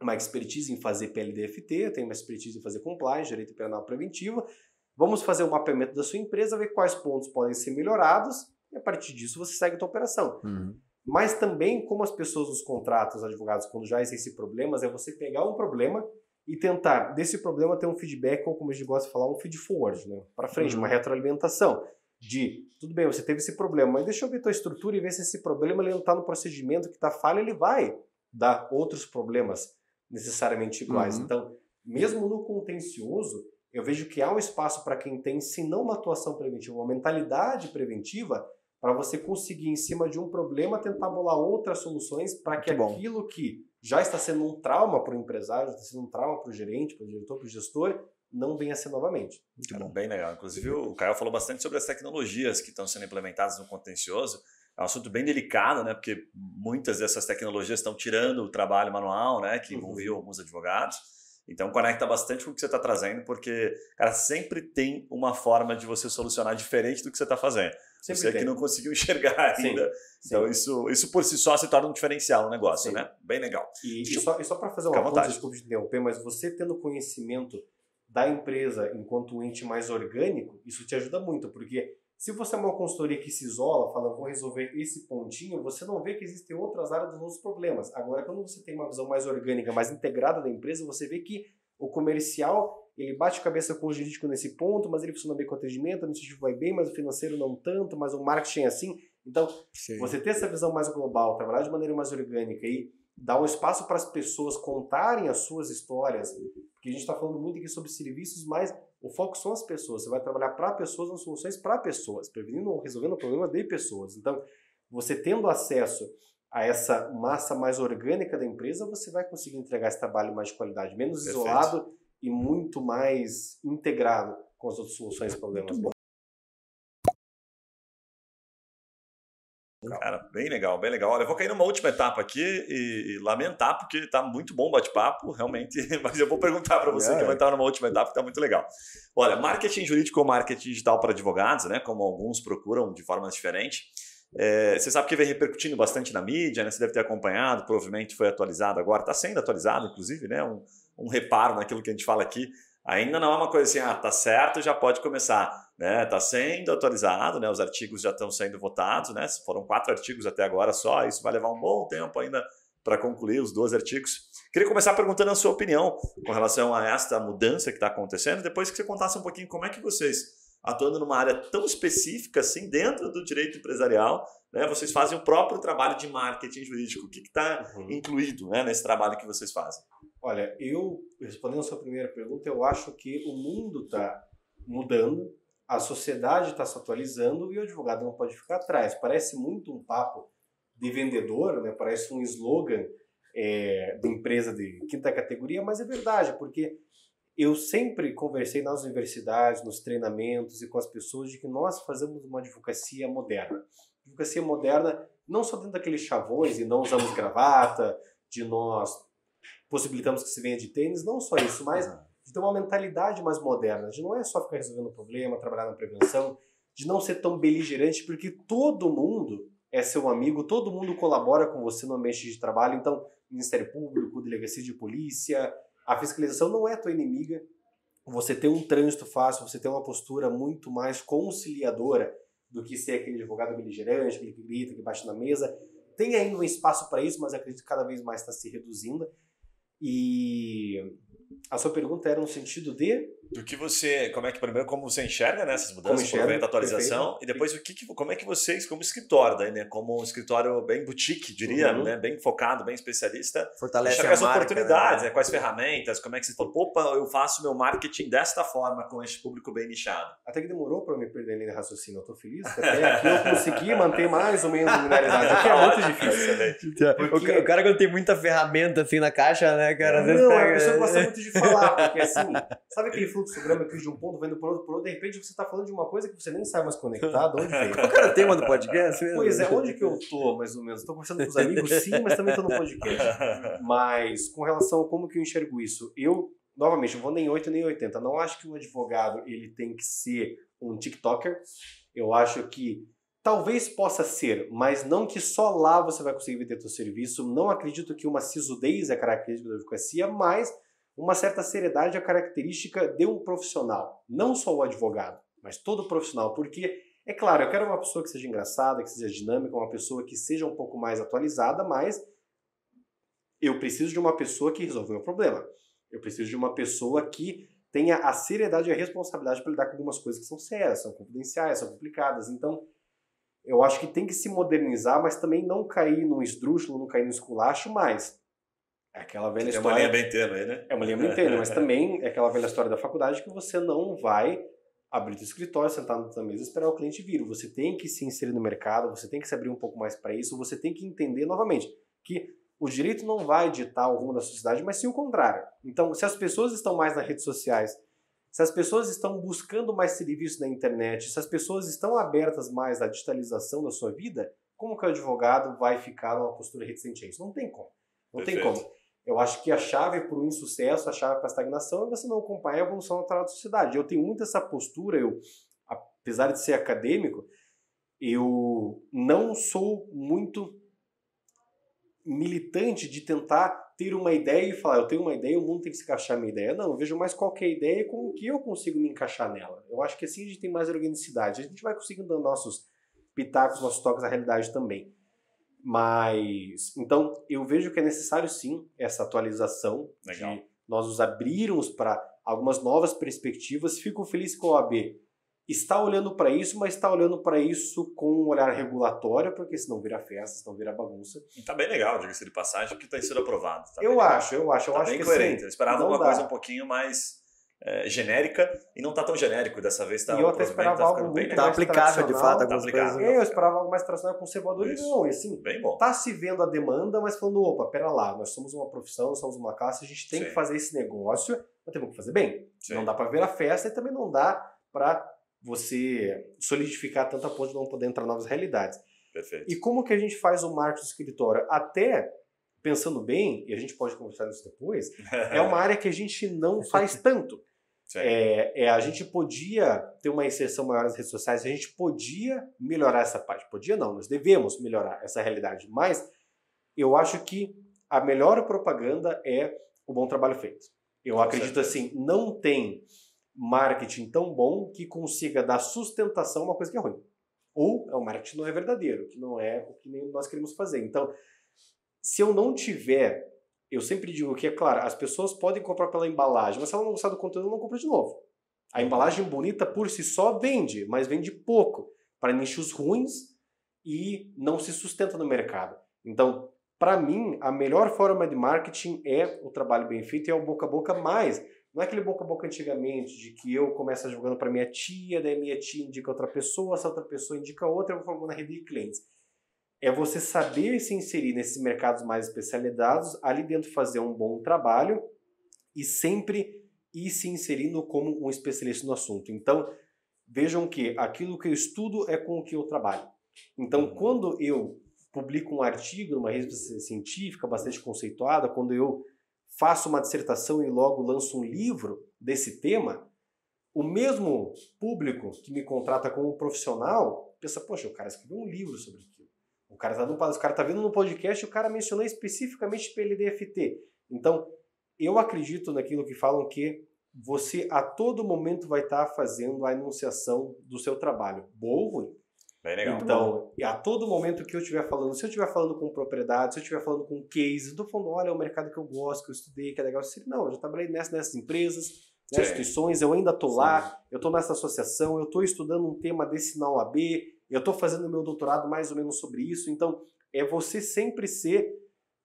uma expertise em fazer PLDFT, eu tenho uma expertise em fazer compliance, direito penal preventivo. Vamos fazer um mapeamento da sua empresa, ver quais pontos podem ser melhorados e a partir disso você segue a sua operação. Uhum. Mas também, como as pessoas nos contratos, os advogados, quando já existem problemas, é você pegar um problema e tentar desse problema ter um feedback, ou como a gente gosta de falar, um feed forward, né? para frente, uhum. uma retroalimentação de, tudo bem, você teve esse problema, mas deixa eu ver tua estrutura e ver se esse problema ele não está no procedimento que está falha, ele vai dar outros problemas necessariamente iguais. Uhum. Então, mesmo no contencioso, eu vejo que há um espaço para quem tem, se não uma atuação preventiva, uma mentalidade preventiva, para você conseguir, em cima de um problema, tentar bolar outras soluções para que Muito aquilo bom. que já está sendo um trauma para o empresário, está sendo um trauma para o gerente, para o diretor, para o gestor, não venha a ser novamente. Muito Cara, bom. Bem legal. Inclusive, o Caio falou bastante sobre as tecnologias que estão sendo implementadas no contencioso. É um assunto bem delicado, né? Porque muitas dessas tecnologias estão tirando o trabalho manual, né? Que uhum. alguns advogados. Então conecta bastante com o que você está trazendo, porque, cara, sempre tem uma forma de você solucionar diferente do que você está fazendo. Sempre você tem. que não conseguiu enxergar ainda. Sim, então sim. Isso, isso por si só se torna um diferencial no negócio, sim. né? Bem legal. E, e só, só para fazer uma ponta, desculpa de interromper, mas você tendo conhecimento da empresa enquanto um ente mais orgânico, isso te ajuda muito, porque se você é uma consultoria que se isola, fala, vou resolver esse pontinho, você não vê que existem outras áreas dos outros problemas. Agora, quando você tem uma visão mais orgânica, mais integrada da empresa, você vê que o comercial, ele bate cabeça com o jurídico nesse ponto, mas ele funciona bem com o atendimento, o administrativo vai bem, mas o financeiro não tanto, mas o marketing é assim. Então, Sim. você ter essa visão mais global, trabalhar de maneira mais orgânica e dar um espaço para as pessoas contarem as suas histórias, porque a gente está falando muito aqui sobre serviços, mas o foco são as pessoas. Você vai trabalhar para pessoas, nas soluções para pessoas, prevenindo ou resolvendo o problema de pessoas. Então, você tendo acesso a essa massa mais orgânica da empresa, você vai conseguir entregar esse trabalho mais de qualidade, menos Perfeito. isolado e muito mais integrado com as outras soluções e problemas. Cara, bem legal, bem legal. Olha, eu vou cair numa última etapa aqui e, e lamentar, porque tá muito bom o bate-papo, realmente, [LAUGHS] mas eu vou perguntar para você é. que vai entrar numa última etapa que tá muito legal. Olha, marketing jurídico ou marketing digital para advogados, né? Como alguns procuram de formas diferentes. É, você sabe que vem repercutindo bastante na mídia, né? Você deve ter acompanhado, provavelmente foi atualizado agora, está sendo atualizado, inclusive, né? Um, um reparo naquilo que a gente fala aqui. Ainda não é uma coisa assim, ah, tá certo, já pode começar. Né? Tá sendo atualizado, né? Os artigos já estão sendo votados, né? Foram quatro artigos até agora só, isso vai levar um bom tempo ainda para concluir os 12 artigos. Queria começar perguntando a sua opinião com relação a esta mudança que está acontecendo, depois que você contasse um pouquinho como é que vocês, atuando numa área tão específica assim, dentro do direito empresarial, né, vocês fazem o próprio trabalho de marketing jurídico. O que está uhum. incluído né, nesse trabalho que vocês fazem? Olha, eu, respondendo a sua primeira pergunta, eu acho que o mundo está mudando, a sociedade está se atualizando e o advogado não pode ficar atrás. Parece muito um papo de vendedor, né? parece um slogan é, de empresa de quinta categoria, mas é verdade, porque eu sempre conversei nas universidades, nos treinamentos e com as pessoas de que nós fazemos uma advocacia moderna. Advocacia moderna não só dentro daqueles chavões e não usamos gravata, de nós possibilitamos que se venha de tênis, não só isso, mas de ter uma mentalidade mais moderna, de não é só ficar resolvendo o problema, trabalhar na prevenção, de não ser tão beligerante, porque todo mundo é seu amigo, todo mundo colabora com você no ambiente de trabalho, então Ministério Público, Delegacia de Polícia, a fiscalização não é tua inimiga. Você tem um trânsito fácil, você tem uma postura muito mais conciliadora do que ser aquele advogado beligerante, aquele que grita, que bate na mesa. Tem ainda um espaço para isso, mas acredito que cada vez mais está se reduzindo. E a sua pergunta era no sentido de do que você, como é que primeiro como você enxerga né, essas mudanças, enxerga, por a atualização perfeito. e depois o que, como é que vocês como escritório, daí, né, como um escritório bem boutique, diria, uhum. né, bem focado, bem especialista, fortalece as marca, oportunidades, né? né? quais ferramentas, como é que você falou, opa, eu faço meu marketing desta forma com este público bem nichado. Até que demorou para eu me perder nem raciocínio, eu tô feliz, até aqui eu consegui manter mais ou menos a linearidade, aqui é muito difícil. Porque... O cara quando tem muita ferramenta assim na caixa, né, cara, às vezes não, pega... a pessoa gosta muito de falar, porque assim, sabe aquele fluxograma que de um ponto vendo para outro, outro, de repente você está falando de uma coisa que você nem sabe mais conectado, onde veio. Qual era o tema do podcast? Pois é, onde que eu tô, mais ou menos? Estou conversando com os amigos, sim, mas também estou no podcast. [LAUGHS] Mas com relação a como que eu enxergo isso, eu, novamente, não vou nem 8 nem 80. Não acho que um advogado ele tem que ser um TikToker. Eu acho que Talvez possa ser, mas não que só lá você vai conseguir vender seu serviço. Não acredito que uma sisudez é característica da advocacia, mas uma certa seriedade é característica de um profissional, não só o advogado, mas todo profissional, porque é claro, eu quero uma pessoa que seja engraçada, que seja dinâmica, uma pessoa que seja um pouco mais atualizada, mas eu preciso de uma pessoa que resolva o meu problema. Eu preciso de uma pessoa que tenha a seriedade e a responsabilidade para lidar com algumas coisas que são sérias, são confidenciais, são complicadas. Então, eu acho que tem que se modernizar, mas também não cair num esdrúxulo, não cair no esculacho, mas é aquela velha é história. É uma linha bem tênue, né? É uma linha bem tênue, mas [LAUGHS] também é aquela velha história da faculdade que você não vai abrir o escritório, sentar na sua mesa e esperar o cliente vir. Você tem que se inserir no mercado, você tem que se abrir um pouco mais para isso, você tem que entender novamente que o direito não vai ditar o rumo da sociedade, mas sim o contrário. Então, se as pessoas estão mais nas redes sociais, se as pessoas estão buscando mais serviço na internet, se as pessoas estão abertas mais à digitalização da sua vida, como que o advogado vai ficar numa postura reticente a isso? Não tem como. Não Perfeito. tem como. Eu acho que a chave para o insucesso, a chave para a estagnação é você não acompanhar a evolução natural da sociedade. Eu tenho muito essa postura, eu, apesar de ser acadêmico, eu não sou muito militante de tentar ter uma ideia e falar, eu tenho uma ideia, o mundo tem que se encaixar na minha ideia. Não, eu vejo mais qualquer ideia com que eu consigo me encaixar nela. Eu acho que assim a gente tem mais organicidade. A gente vai conseguindo dar nossos pitacos, nossos toques à realidade também. Mas, então, eu vejo que é necessário sim essa atualização, Legal. de nós nos abrirmos para algumas novas perspectivas. Fico feliz que a OAB está olhando para isso, mas está olhando para isso com um olhar regulatório, porque senão vira festa, senão vira bagunça. E tá bem legal, diga-se de passagem, que está sendo aprovado. Tá eu acho, eu acho, eu tá acho bem que coerente. Sim, eu esperava uma dá. coisa um pouquinho mais é, genérica e não está tão genérico dessa vez. Tá, e eu até esperava tá algo muito tá aplicável de fato. Tá aplicável. É, eu esperava algo mais tradicional, conservador Isso. e não. E assim, Bem bom. tá se vendo a demanda, mas falando, opa, pera lá, nós somos uma profissão, somos uma classe, a gente tem Sim. que fazer esse negócio, mas temos que fazer bem. Sim. Não dá para ver a festa e também não dá para você solidificar tanto a ponto de não poder entrar em novas realidades. Perfeito. E como que a gente faz o marketing do escritório? Até pensando bem, e a gente pode conversar isso depois, [LAUGHS] é uma área que a gente não faz tanto. É, é, a gente podia ter uma inserção maior nas redes sociais, a gente podia melhorar essa parte. Podia não, nós devemos melhorar essa realidade. Mas eu acho que a melhor propaganda é o bom trabalho feito. Eu Com acredito certeza. assim, não tem marketing tão bom que consiga dar sustentação a uma coisa que é ruim. Ou é um marketing não é verdadeiro, que não é o que nós queremos fazer. Então, se eu não tiver, eu sempre digo que é claro, as pessoas podem comprar pela embalagem, mas se ela não gostar do conteúdo, não compra de novo. A embalagem bonita por si só vende, mas vende pouco para nichos ruins e não se sustenta no mercado. Então, para mim, a melhor forma de marketing é o trabalho bem feito e é o boca a boca mais. Não é aquele boca a boca antigamente de que eu começo jogando para minha tia, daí minha tia indica outra pessoa, essa outra pessoa indica outra, eu vou formando a rede de clientes. É você saber se inserir nesses mercados mais especializados, ali dentro fazer um bom trabalho e sempre e se inserindo como um especialista no assunto. Então, vejam que aquilo que eu estudo é com o que eu trabalho. Então, uhum. quando eu publico um artigo numa revista científica bastante conceituada, quando eu faço uma dissertação e logo lanço um livro desse tema, o mesmo público que me contrata como profissional pensa, poxa, o cara escreveu um livro sobre aquilo. O cara está o cara tá vendo no podcast e o cara mencionou especificamente PLDFT. Então, eu acredito naquilo que falam que você a todo momento vai estar tá fazendo a enunciação do seu trabalho, ou ruim. Bem legal. Então, a todo momento que eu estiver falando, se eu estiver falando com propriedade, se eu estiver falando com case, do fundo, olha, é um mercado que eu gosto, que eu estudei, que é legal. Eu não, eu já trabalhei nessas, nessas empresas, nessas instituições, eu ainda estou lá, eu estou nessa associação, eu estou estudando um tema desse na OAB, eu estou fazendo meu doutorado mais ou menos sobre isso. Então, é você sempre ser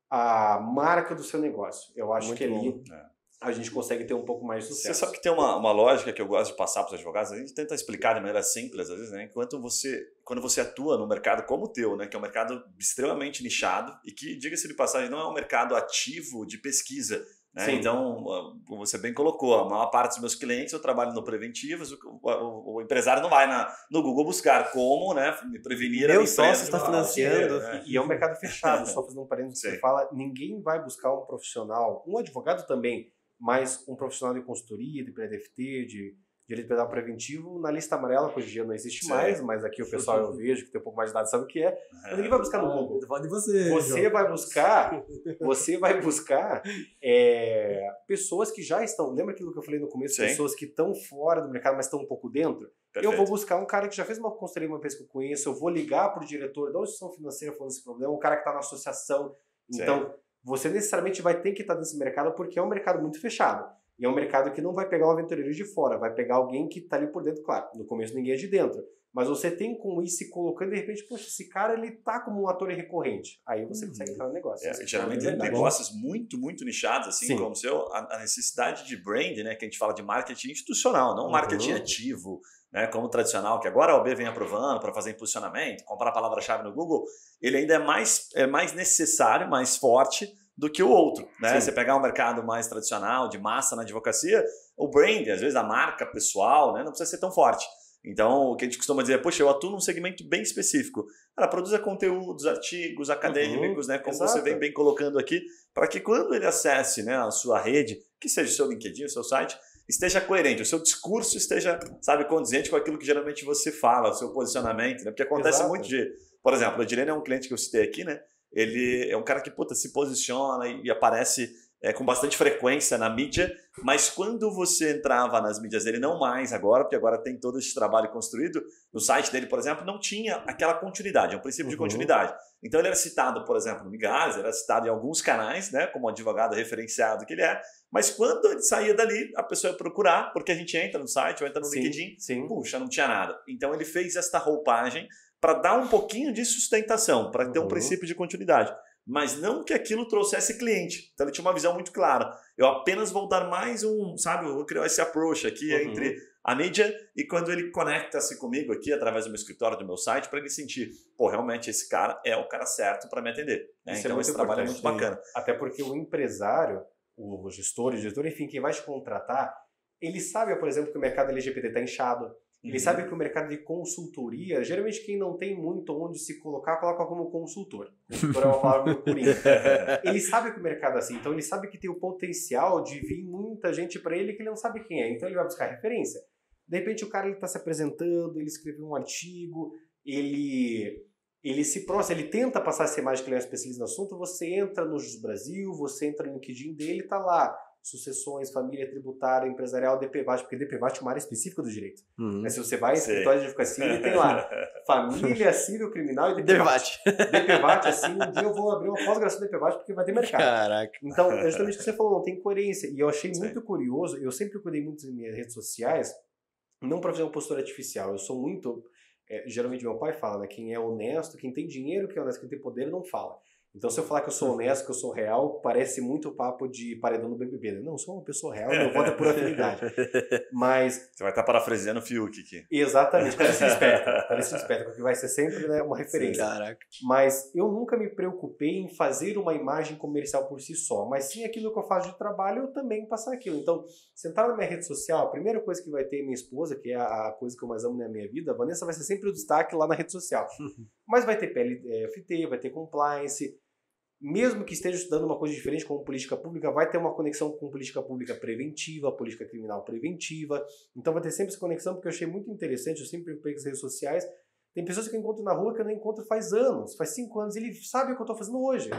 a marca do seu negócio. Eu acho Muito que ali é. a gente consegue ter um pouco mais de sucesso. Você sabe que tem uma, uma lógica que eu gosto de passar para os advogados, a gente tenta explicar de maneira simples, às vezes, né? Enquanto você, quando você atua no mercado como o teu, né? Que é um mercado extremamente nichado e que, diga-se de passagem, não é um mercado ativo de pesquisa. Né? Então, como você bem colocou, a maior parte dos meus clientes eu trabalho no preventivos, o, o, o empresário não vai na, no Google buscar como né, prevenir Meu a sócio está financiando. Né? E é um [LAUGHS] mercado fechado, só fazendo um parênteses que você fala, ninguém vai buscar um profissional, um advogado também, mas um profissional de consultoria, de PDFT, de direito penal preventivo na lista amarela, que hoje em dia não existe mais, mas aqui o pessoal eu [LAUGHS] vejo que tem um pouco mais de idade sabe o que é. Mas ninguém vai buscar no ah, Google. De você. Você João. vai buscar, você vai buscar é, pessoas que já estão. Lembra aquilo que eu falei no começo? Sim. Pessoas que estão fora do mercado, mas estão um pouco dentro. Perfeito. Eu vou buscar um cara que já fez uma consultoria uma vez que eu conheço, eu vou ligar para o diretor da instituição financeira falando desse problema, um cara que está na associação. Então, Sim. você necessariamente vai ter que estar nesse mercado porque é um mercado muito fechado. E é um mercado que não vai pegar um aventureiro de fora, vai pegar alguém que está ali por dentro, claro. No começo ninguém é de dentro. Mas você tem como ir se colocando de repente, poxa, esse cara ele tá como um ator recorrente. Aí você consegue entrar no negócio. É, geralmente em negócios muito, muito nichados, assim Sim. como o seu, a, a, necessidade de brand, né, que a gente fala de marketing institucional, não uhum. marketing ativo, né, como tradicional, que agora a OB vem aprovando para fazer impulsionamento, comprar a palavra-chave no Google, ele ainda é mais, é mais necessário, mais forte do que o outro. Né? Você pegar um mercado mais tradicional, de massa na advocacia, o brand, às vezes a marca pessoal, né, não precisa ser tão forte. Então, o que a gente costuma dizer é, poxa, eu atuo num segmento bem específico. Ela produza conteúdos, artigos acadêmicos, uhum, né, como exato. você vem bem colocando aqui, para que quando ele acesse né, a sua rede, que seja o seu LinkedIn, o seu site, esteja coerente, o seu discurso esteja, sabe, condizente com aquilo que geralmente você fala, o seu posicionamento, né? Porque acontece exato. muito de, por exemplo, a Direne é um cliente que eu citei aqui, né? Ele é um cara que puta, se posiciona e, aparece é, com bastante frequência na mídia, mas quando você entrava nas mídias dele, não mais agora, porque agora tem todo esse trabalho construído, no site dele, por exemplo, não tinha aquela continuidade, é um princípio uhum. de continuidade. Então ele era citado, por exemplo, no Migas, era citado em alguns canais, né, como advogado referenciado que ele é, mas quando ele saía dali, a pessoa ia procurar, porque a gente entra no site ou entra no sim, LinkedIn, sim. puxa, não tinha nada. Então ele fez esta roupagem para dar um pouquinho de sustentação, para ter um uhum. princípio de continuidade. Mas não que aquilo trouxesse cliente. Então ele tinha uma visão muito clara. Eu apenas vou dar mais um, sabe, eu vou criar esse approach aqui uhum. entre a mídia e quando ele conecta-se comigo aqui através do meu escritório, do meu site, para ele sentir, pô, realmente esse cara é o cara certo para me atender. Né? Então é esse trabalho é muito bacana. Até porque o empresário, o gestor, o diretor, enfim, quem vai te contratar, ele sabe, por exemplo, que o mercado LGBT está inchado ele uhum. sabe que o mercado de consultoria, geralmente quem não tem muito onde se colocar, coloca como consultor. Consultor é uma palavra [LAUGHS] muito Ele sabe que o mercado é assim, então ele sabe que tem o potencial de vir muita gente para ele que ele não sabe quem é, então ele vai buscar referência. De repente o cara está se apresentando, ele escreveu um artigo, ele ele se prostra, ele tenta passar essa imagem que ele é um especialista no assunto, você entra no Jus Brasil, você entra no LinkedIn dele, tá lá sucessões, família tributária, empresarial, DPVAT, porque DPVAT é uma área específica do direito. Uhum. Mas se você vai em escritório de advocacia, [LAUGHS] tem lá família, civil, criminal e DPVAT. Debate. DPVAT, assim, um dia eu vou abrir uma pós-graduação de DPVAT porque vai ter mercado. Caraca. Então, é justamente o que você falou, não tem coerência. E eu achei Sim. muito curioso, eu sempre cuidei muito das minhas redes sociais, não para fazer uma postura artificial, eu sou muito. é, geralmente meu pai fala, né? Quem é honesto, quem tem dinheiro, quem é honesto, quem tem poder, não fala. Então, se eu falar que eu sou honesto, que eu sou real, parece muito o papo de paredão do BBB. Né? Não, eu sou uma pessoa real, meu voto é por afinidade. [LAUGHS] Mas Você vai estar parafraseando o Fiuk aqui. Exatamente, parece [LAUGHS] esperto, parece esperto, porque vai ser sempre né, uma referência. Caraca. Mas eu nunca me preocupei em fazer uma imagem comercial por si só, mas sim aquilo que eu faço de trabalho, eu também passar aquilo. Então, sentar na minha rede social, a primeira coisa que vai ter é minha esposa, que é a a coisa que eu mais amo na minha vida, a Vanessa vai ser sempre o destaque lá na rede social. [LAUGHS] Mas vai ter PLFT, vai ter compliance, mesmo que esteja estudando uma coisa diferente como política pública, vai ter uma conexão com política pública preventiva, política criminal preventiva. Então vai ter sempre essa conexão, porque eu achei muito interessante, eu sempre pego as redes sociais. Tem pessoas que eu encontro na rua que eu não encontro faz anos, faz cinco anos, e ele sabe o que eu estou fazendo hoje.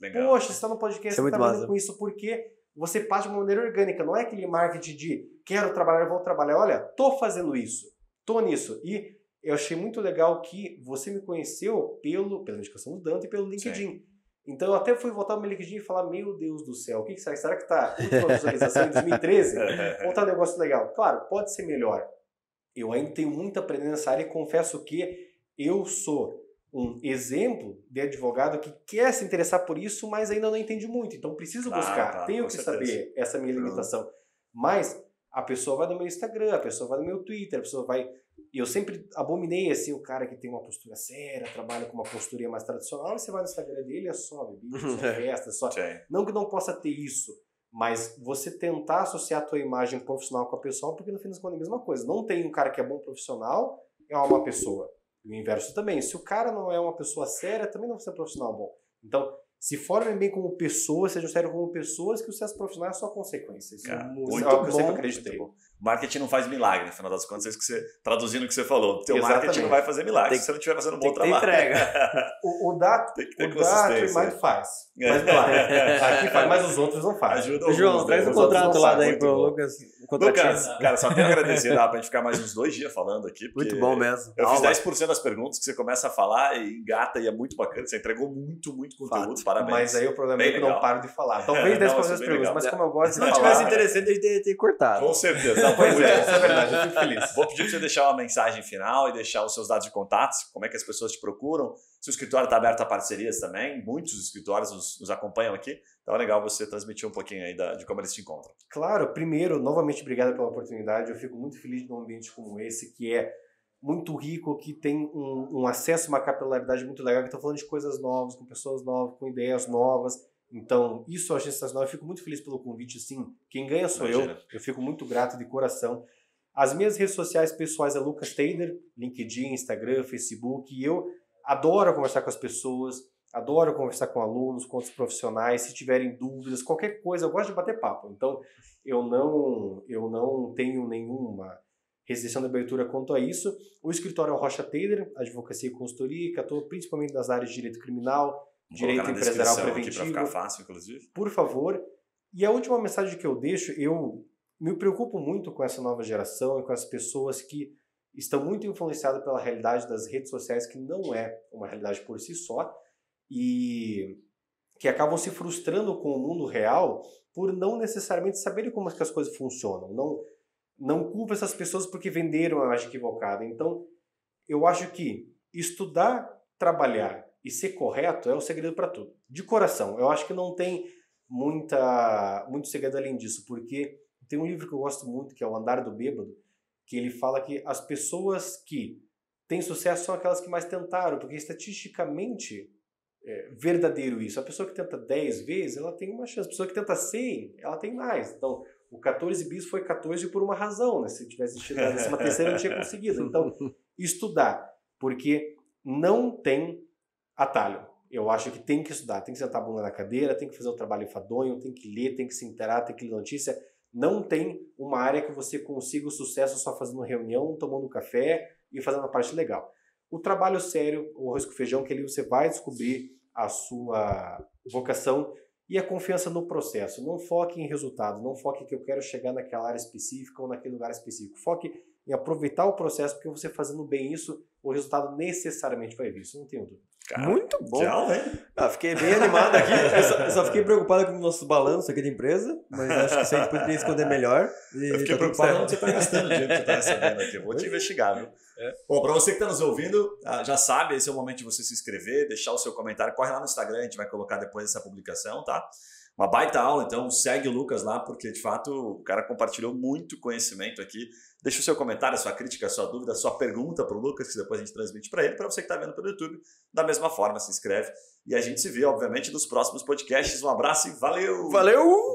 Legal. Poxa, você está no podcast, Isso é você está lidando com isso porque você passa de uma maneira orgânica, não é aquele marketing de quero trabalhar, vou trabalhar. Olha, tô fazendo isso, tô nisso. E eu achei muito legal que você me conheceu pelo, pela indicação do Dante e pelo LinkedIn. Então eu até fui voltar no meu LinkedIn e falar, meu Deus do céu, o que, que será? Será que tá última visualização em 2013? Ou tá um negócio legal? Claro, pode ser melhor. Eu ainda tenho muito a aprender nessa área e confesso que eu sou um exemplo de advogado que quer se interessar por isso, mas ainda não entende muito. Então preciso Claro, buscar, claro, tenho que certeza. saber essa minha limitação. Mas a pessoa vai no meu Instagram, a pessoa vai no meu Twitter, a pessoa vai. E eu sempre abominei assim o cara que tem uma postura séria, trabalha com uma postura mais tradicional, e você vai no Instagram dele, é só [LAUGHS] bebida, só festa, só não que não possa ter isso, mas você tentar associar a tua imagem profissional com a pessoal, porque no fim das contas é a mesma coisa. Não tem um cara que é bom profissional, é uma pessoa. E o inverso também. Se o cara não é uma pessoa séria, também não vai ser um profissional bom. Então, se formem bem como pessoas, sejam sérios como pessoas, que o sucesso profissional é só consequência. Isso Cara, é muito muito algo que eu sempre bom, acreditei. Marketing não faz milagre, no final das contas, é isso que você, traduzindo o que você falou. Teu Exatamente. marketing não vai fazer milagre Tem se você não estiver fazendo um bom trabalho. entrega. O, o da, [LAUGHS] Tem que ter o da consistência. Mind faz. Mas, claro, aqui faz, mas os outros não fazem. Ajuda João, né? traz o outros contrato não lá daí pro. Lucas. Lucas, cara, só tenho a agradecer, dá pra gente ficar mais uns dois dias falando aqui. Muito bom mesmo. Eu fiz Aula. 10% das perguntas que você começa a falar e engata e é muito bacana. Você entregou muito, muito conteúdo. Fato. Parabéns. Mas aí o problema Bem é que eu não legal. paro de falar. Talvez [LAUGHS] Não, 10 isso é das bem perguntas, legal. mas como eu gosto Se de não falar... tivesse interessante, a gente teria ter cortado. Com certeza. Não, Pois é, muito isso é verdade, eu fico feliz. Vou pedir para você deixar uma mensagem final e deixar os seus dados de contatos, como é que as pessoas te procuram. Se o escritório está aberto a parcerias também, muitos escritórios nos, nos acompanham aqui, então é legal você transmitir um pouquinho aí da- de como eles te encontram. Claro, primeiro, novamente obrigado pela oportunidade. Eu fico muito feliz num ambiente como esse, que é muito rico, que tem um, um acesso, uma capilaridade muito legal, que estou falando de coisas novas, com pessoas novas, com ideias novas. Então, isso eu achei sensacional. Eu fico muito feliz pelo convite, sim. Quem ganha sou Imagina. eu. Eu fico muito grato de coração. As minhas redes sociais pessoais é Lucas Taylor, LinkedIn, Instagram, Facebook. E eu adoro conversar com as pessoas, adoro conversar com alunos, com outros profissionais. Se tiverem dúvidas, qualquer coisa, eu gosto de bater papo. Então, eu não, eu não tenho nenhuma restrição de abertura quanto a isso. O escritório é o Rocha Taylor, advocacia e consultoria, que atua principalmente nas áreas de direito criminal, direito empresarial aqui preventivo para ficar fácil, inclusive. por favor. E a última mensagem que eu deixo, eu me preocupo muito com essa nova geração e com as pessoas que estão muito influenciadas pela realidade das redes sociais, que não é uma realidade por si só, e que acabam se frustrando com o mundo real por não necessariamente saberem como é que as coisas funcionam. Não, não culpa essas pessoas porque venderam a imagem equivocada. Então, eu acho que estudar, trabalhar e ser correto é o segredo para tudo. De coração. Eu acho que não tem muita, muito segredo além disso, porque tem um livro que eu gosto muito, que é O Andar do Bêbado, que ele fala que as pessoas que têm sucesso são aquelas que mais tentaram, porque estatisticamente é verdadeiro isso. A pessoa que tenta 10 vezes, ela tem uma chance. A pessoa que tenta 100, ela tem mais. Então, o 14 bis foi 14 por uma razão, né? Se tivesse existido a décima terceira, não tinha conseguido. Então, [LAUGHS] estudar, porque não tem atalho. Eu acho que tem que estudar, tem que sentar a bunda na cadeira, tem que fazer o trabalho enfadonho, tem que ler, tem que se inteirar, tem que ler notícia. Não tem uma área que você consiga o sucesso só fazendo reunião, tomando café e fazendo a parte legal. O trabalho sério, o arroz com feijão, que ali você vai descobrir a sua vocação E a confiança no processo. Não foque em resultado, não foque que eu quero chegar naquela área específica ou naquele lugar específico. Foque em aproveitar o processo, porque você fazendo bem isso, o resultado necessariamente vai vir. Isso não tenho dúvida. Cara, Muito bom. Tchau, hein? Ah, fiquei bem animado aqui. [LAUGHS] Eu só, eu só, fiquei preocupado com o nosso balanço aqui da empresa, mas acho que isso a gente poderia esconder melhor. eu fiquei tá preocupado onde você está gastando o dinheiro que você está [LAUGHS] recebendo aqui. vou te investigar, viu? É. Bom, para você que está nos ouvindo, ah, já sabe, esse é o momento de você se inscrever, deixar o seu comentário. Corre lá no Instagram, a gente vai colocar depois dessa publicação, tá? Uma baita aula, então segue o Lucas lá, porque de fato o cara compartilhou muito conhecimento aqui. Deixa o seu comentário, a sua crítica, a sua dúvida, a sua pergunta para o Lucas, que depois a gente transmite para ele. Para você que está vendo pelo YouTube, da mesma forma, se inscreve. E a gente se vê, obviamente, nos próximos podcasts. Um abraço e valeu! Valeu!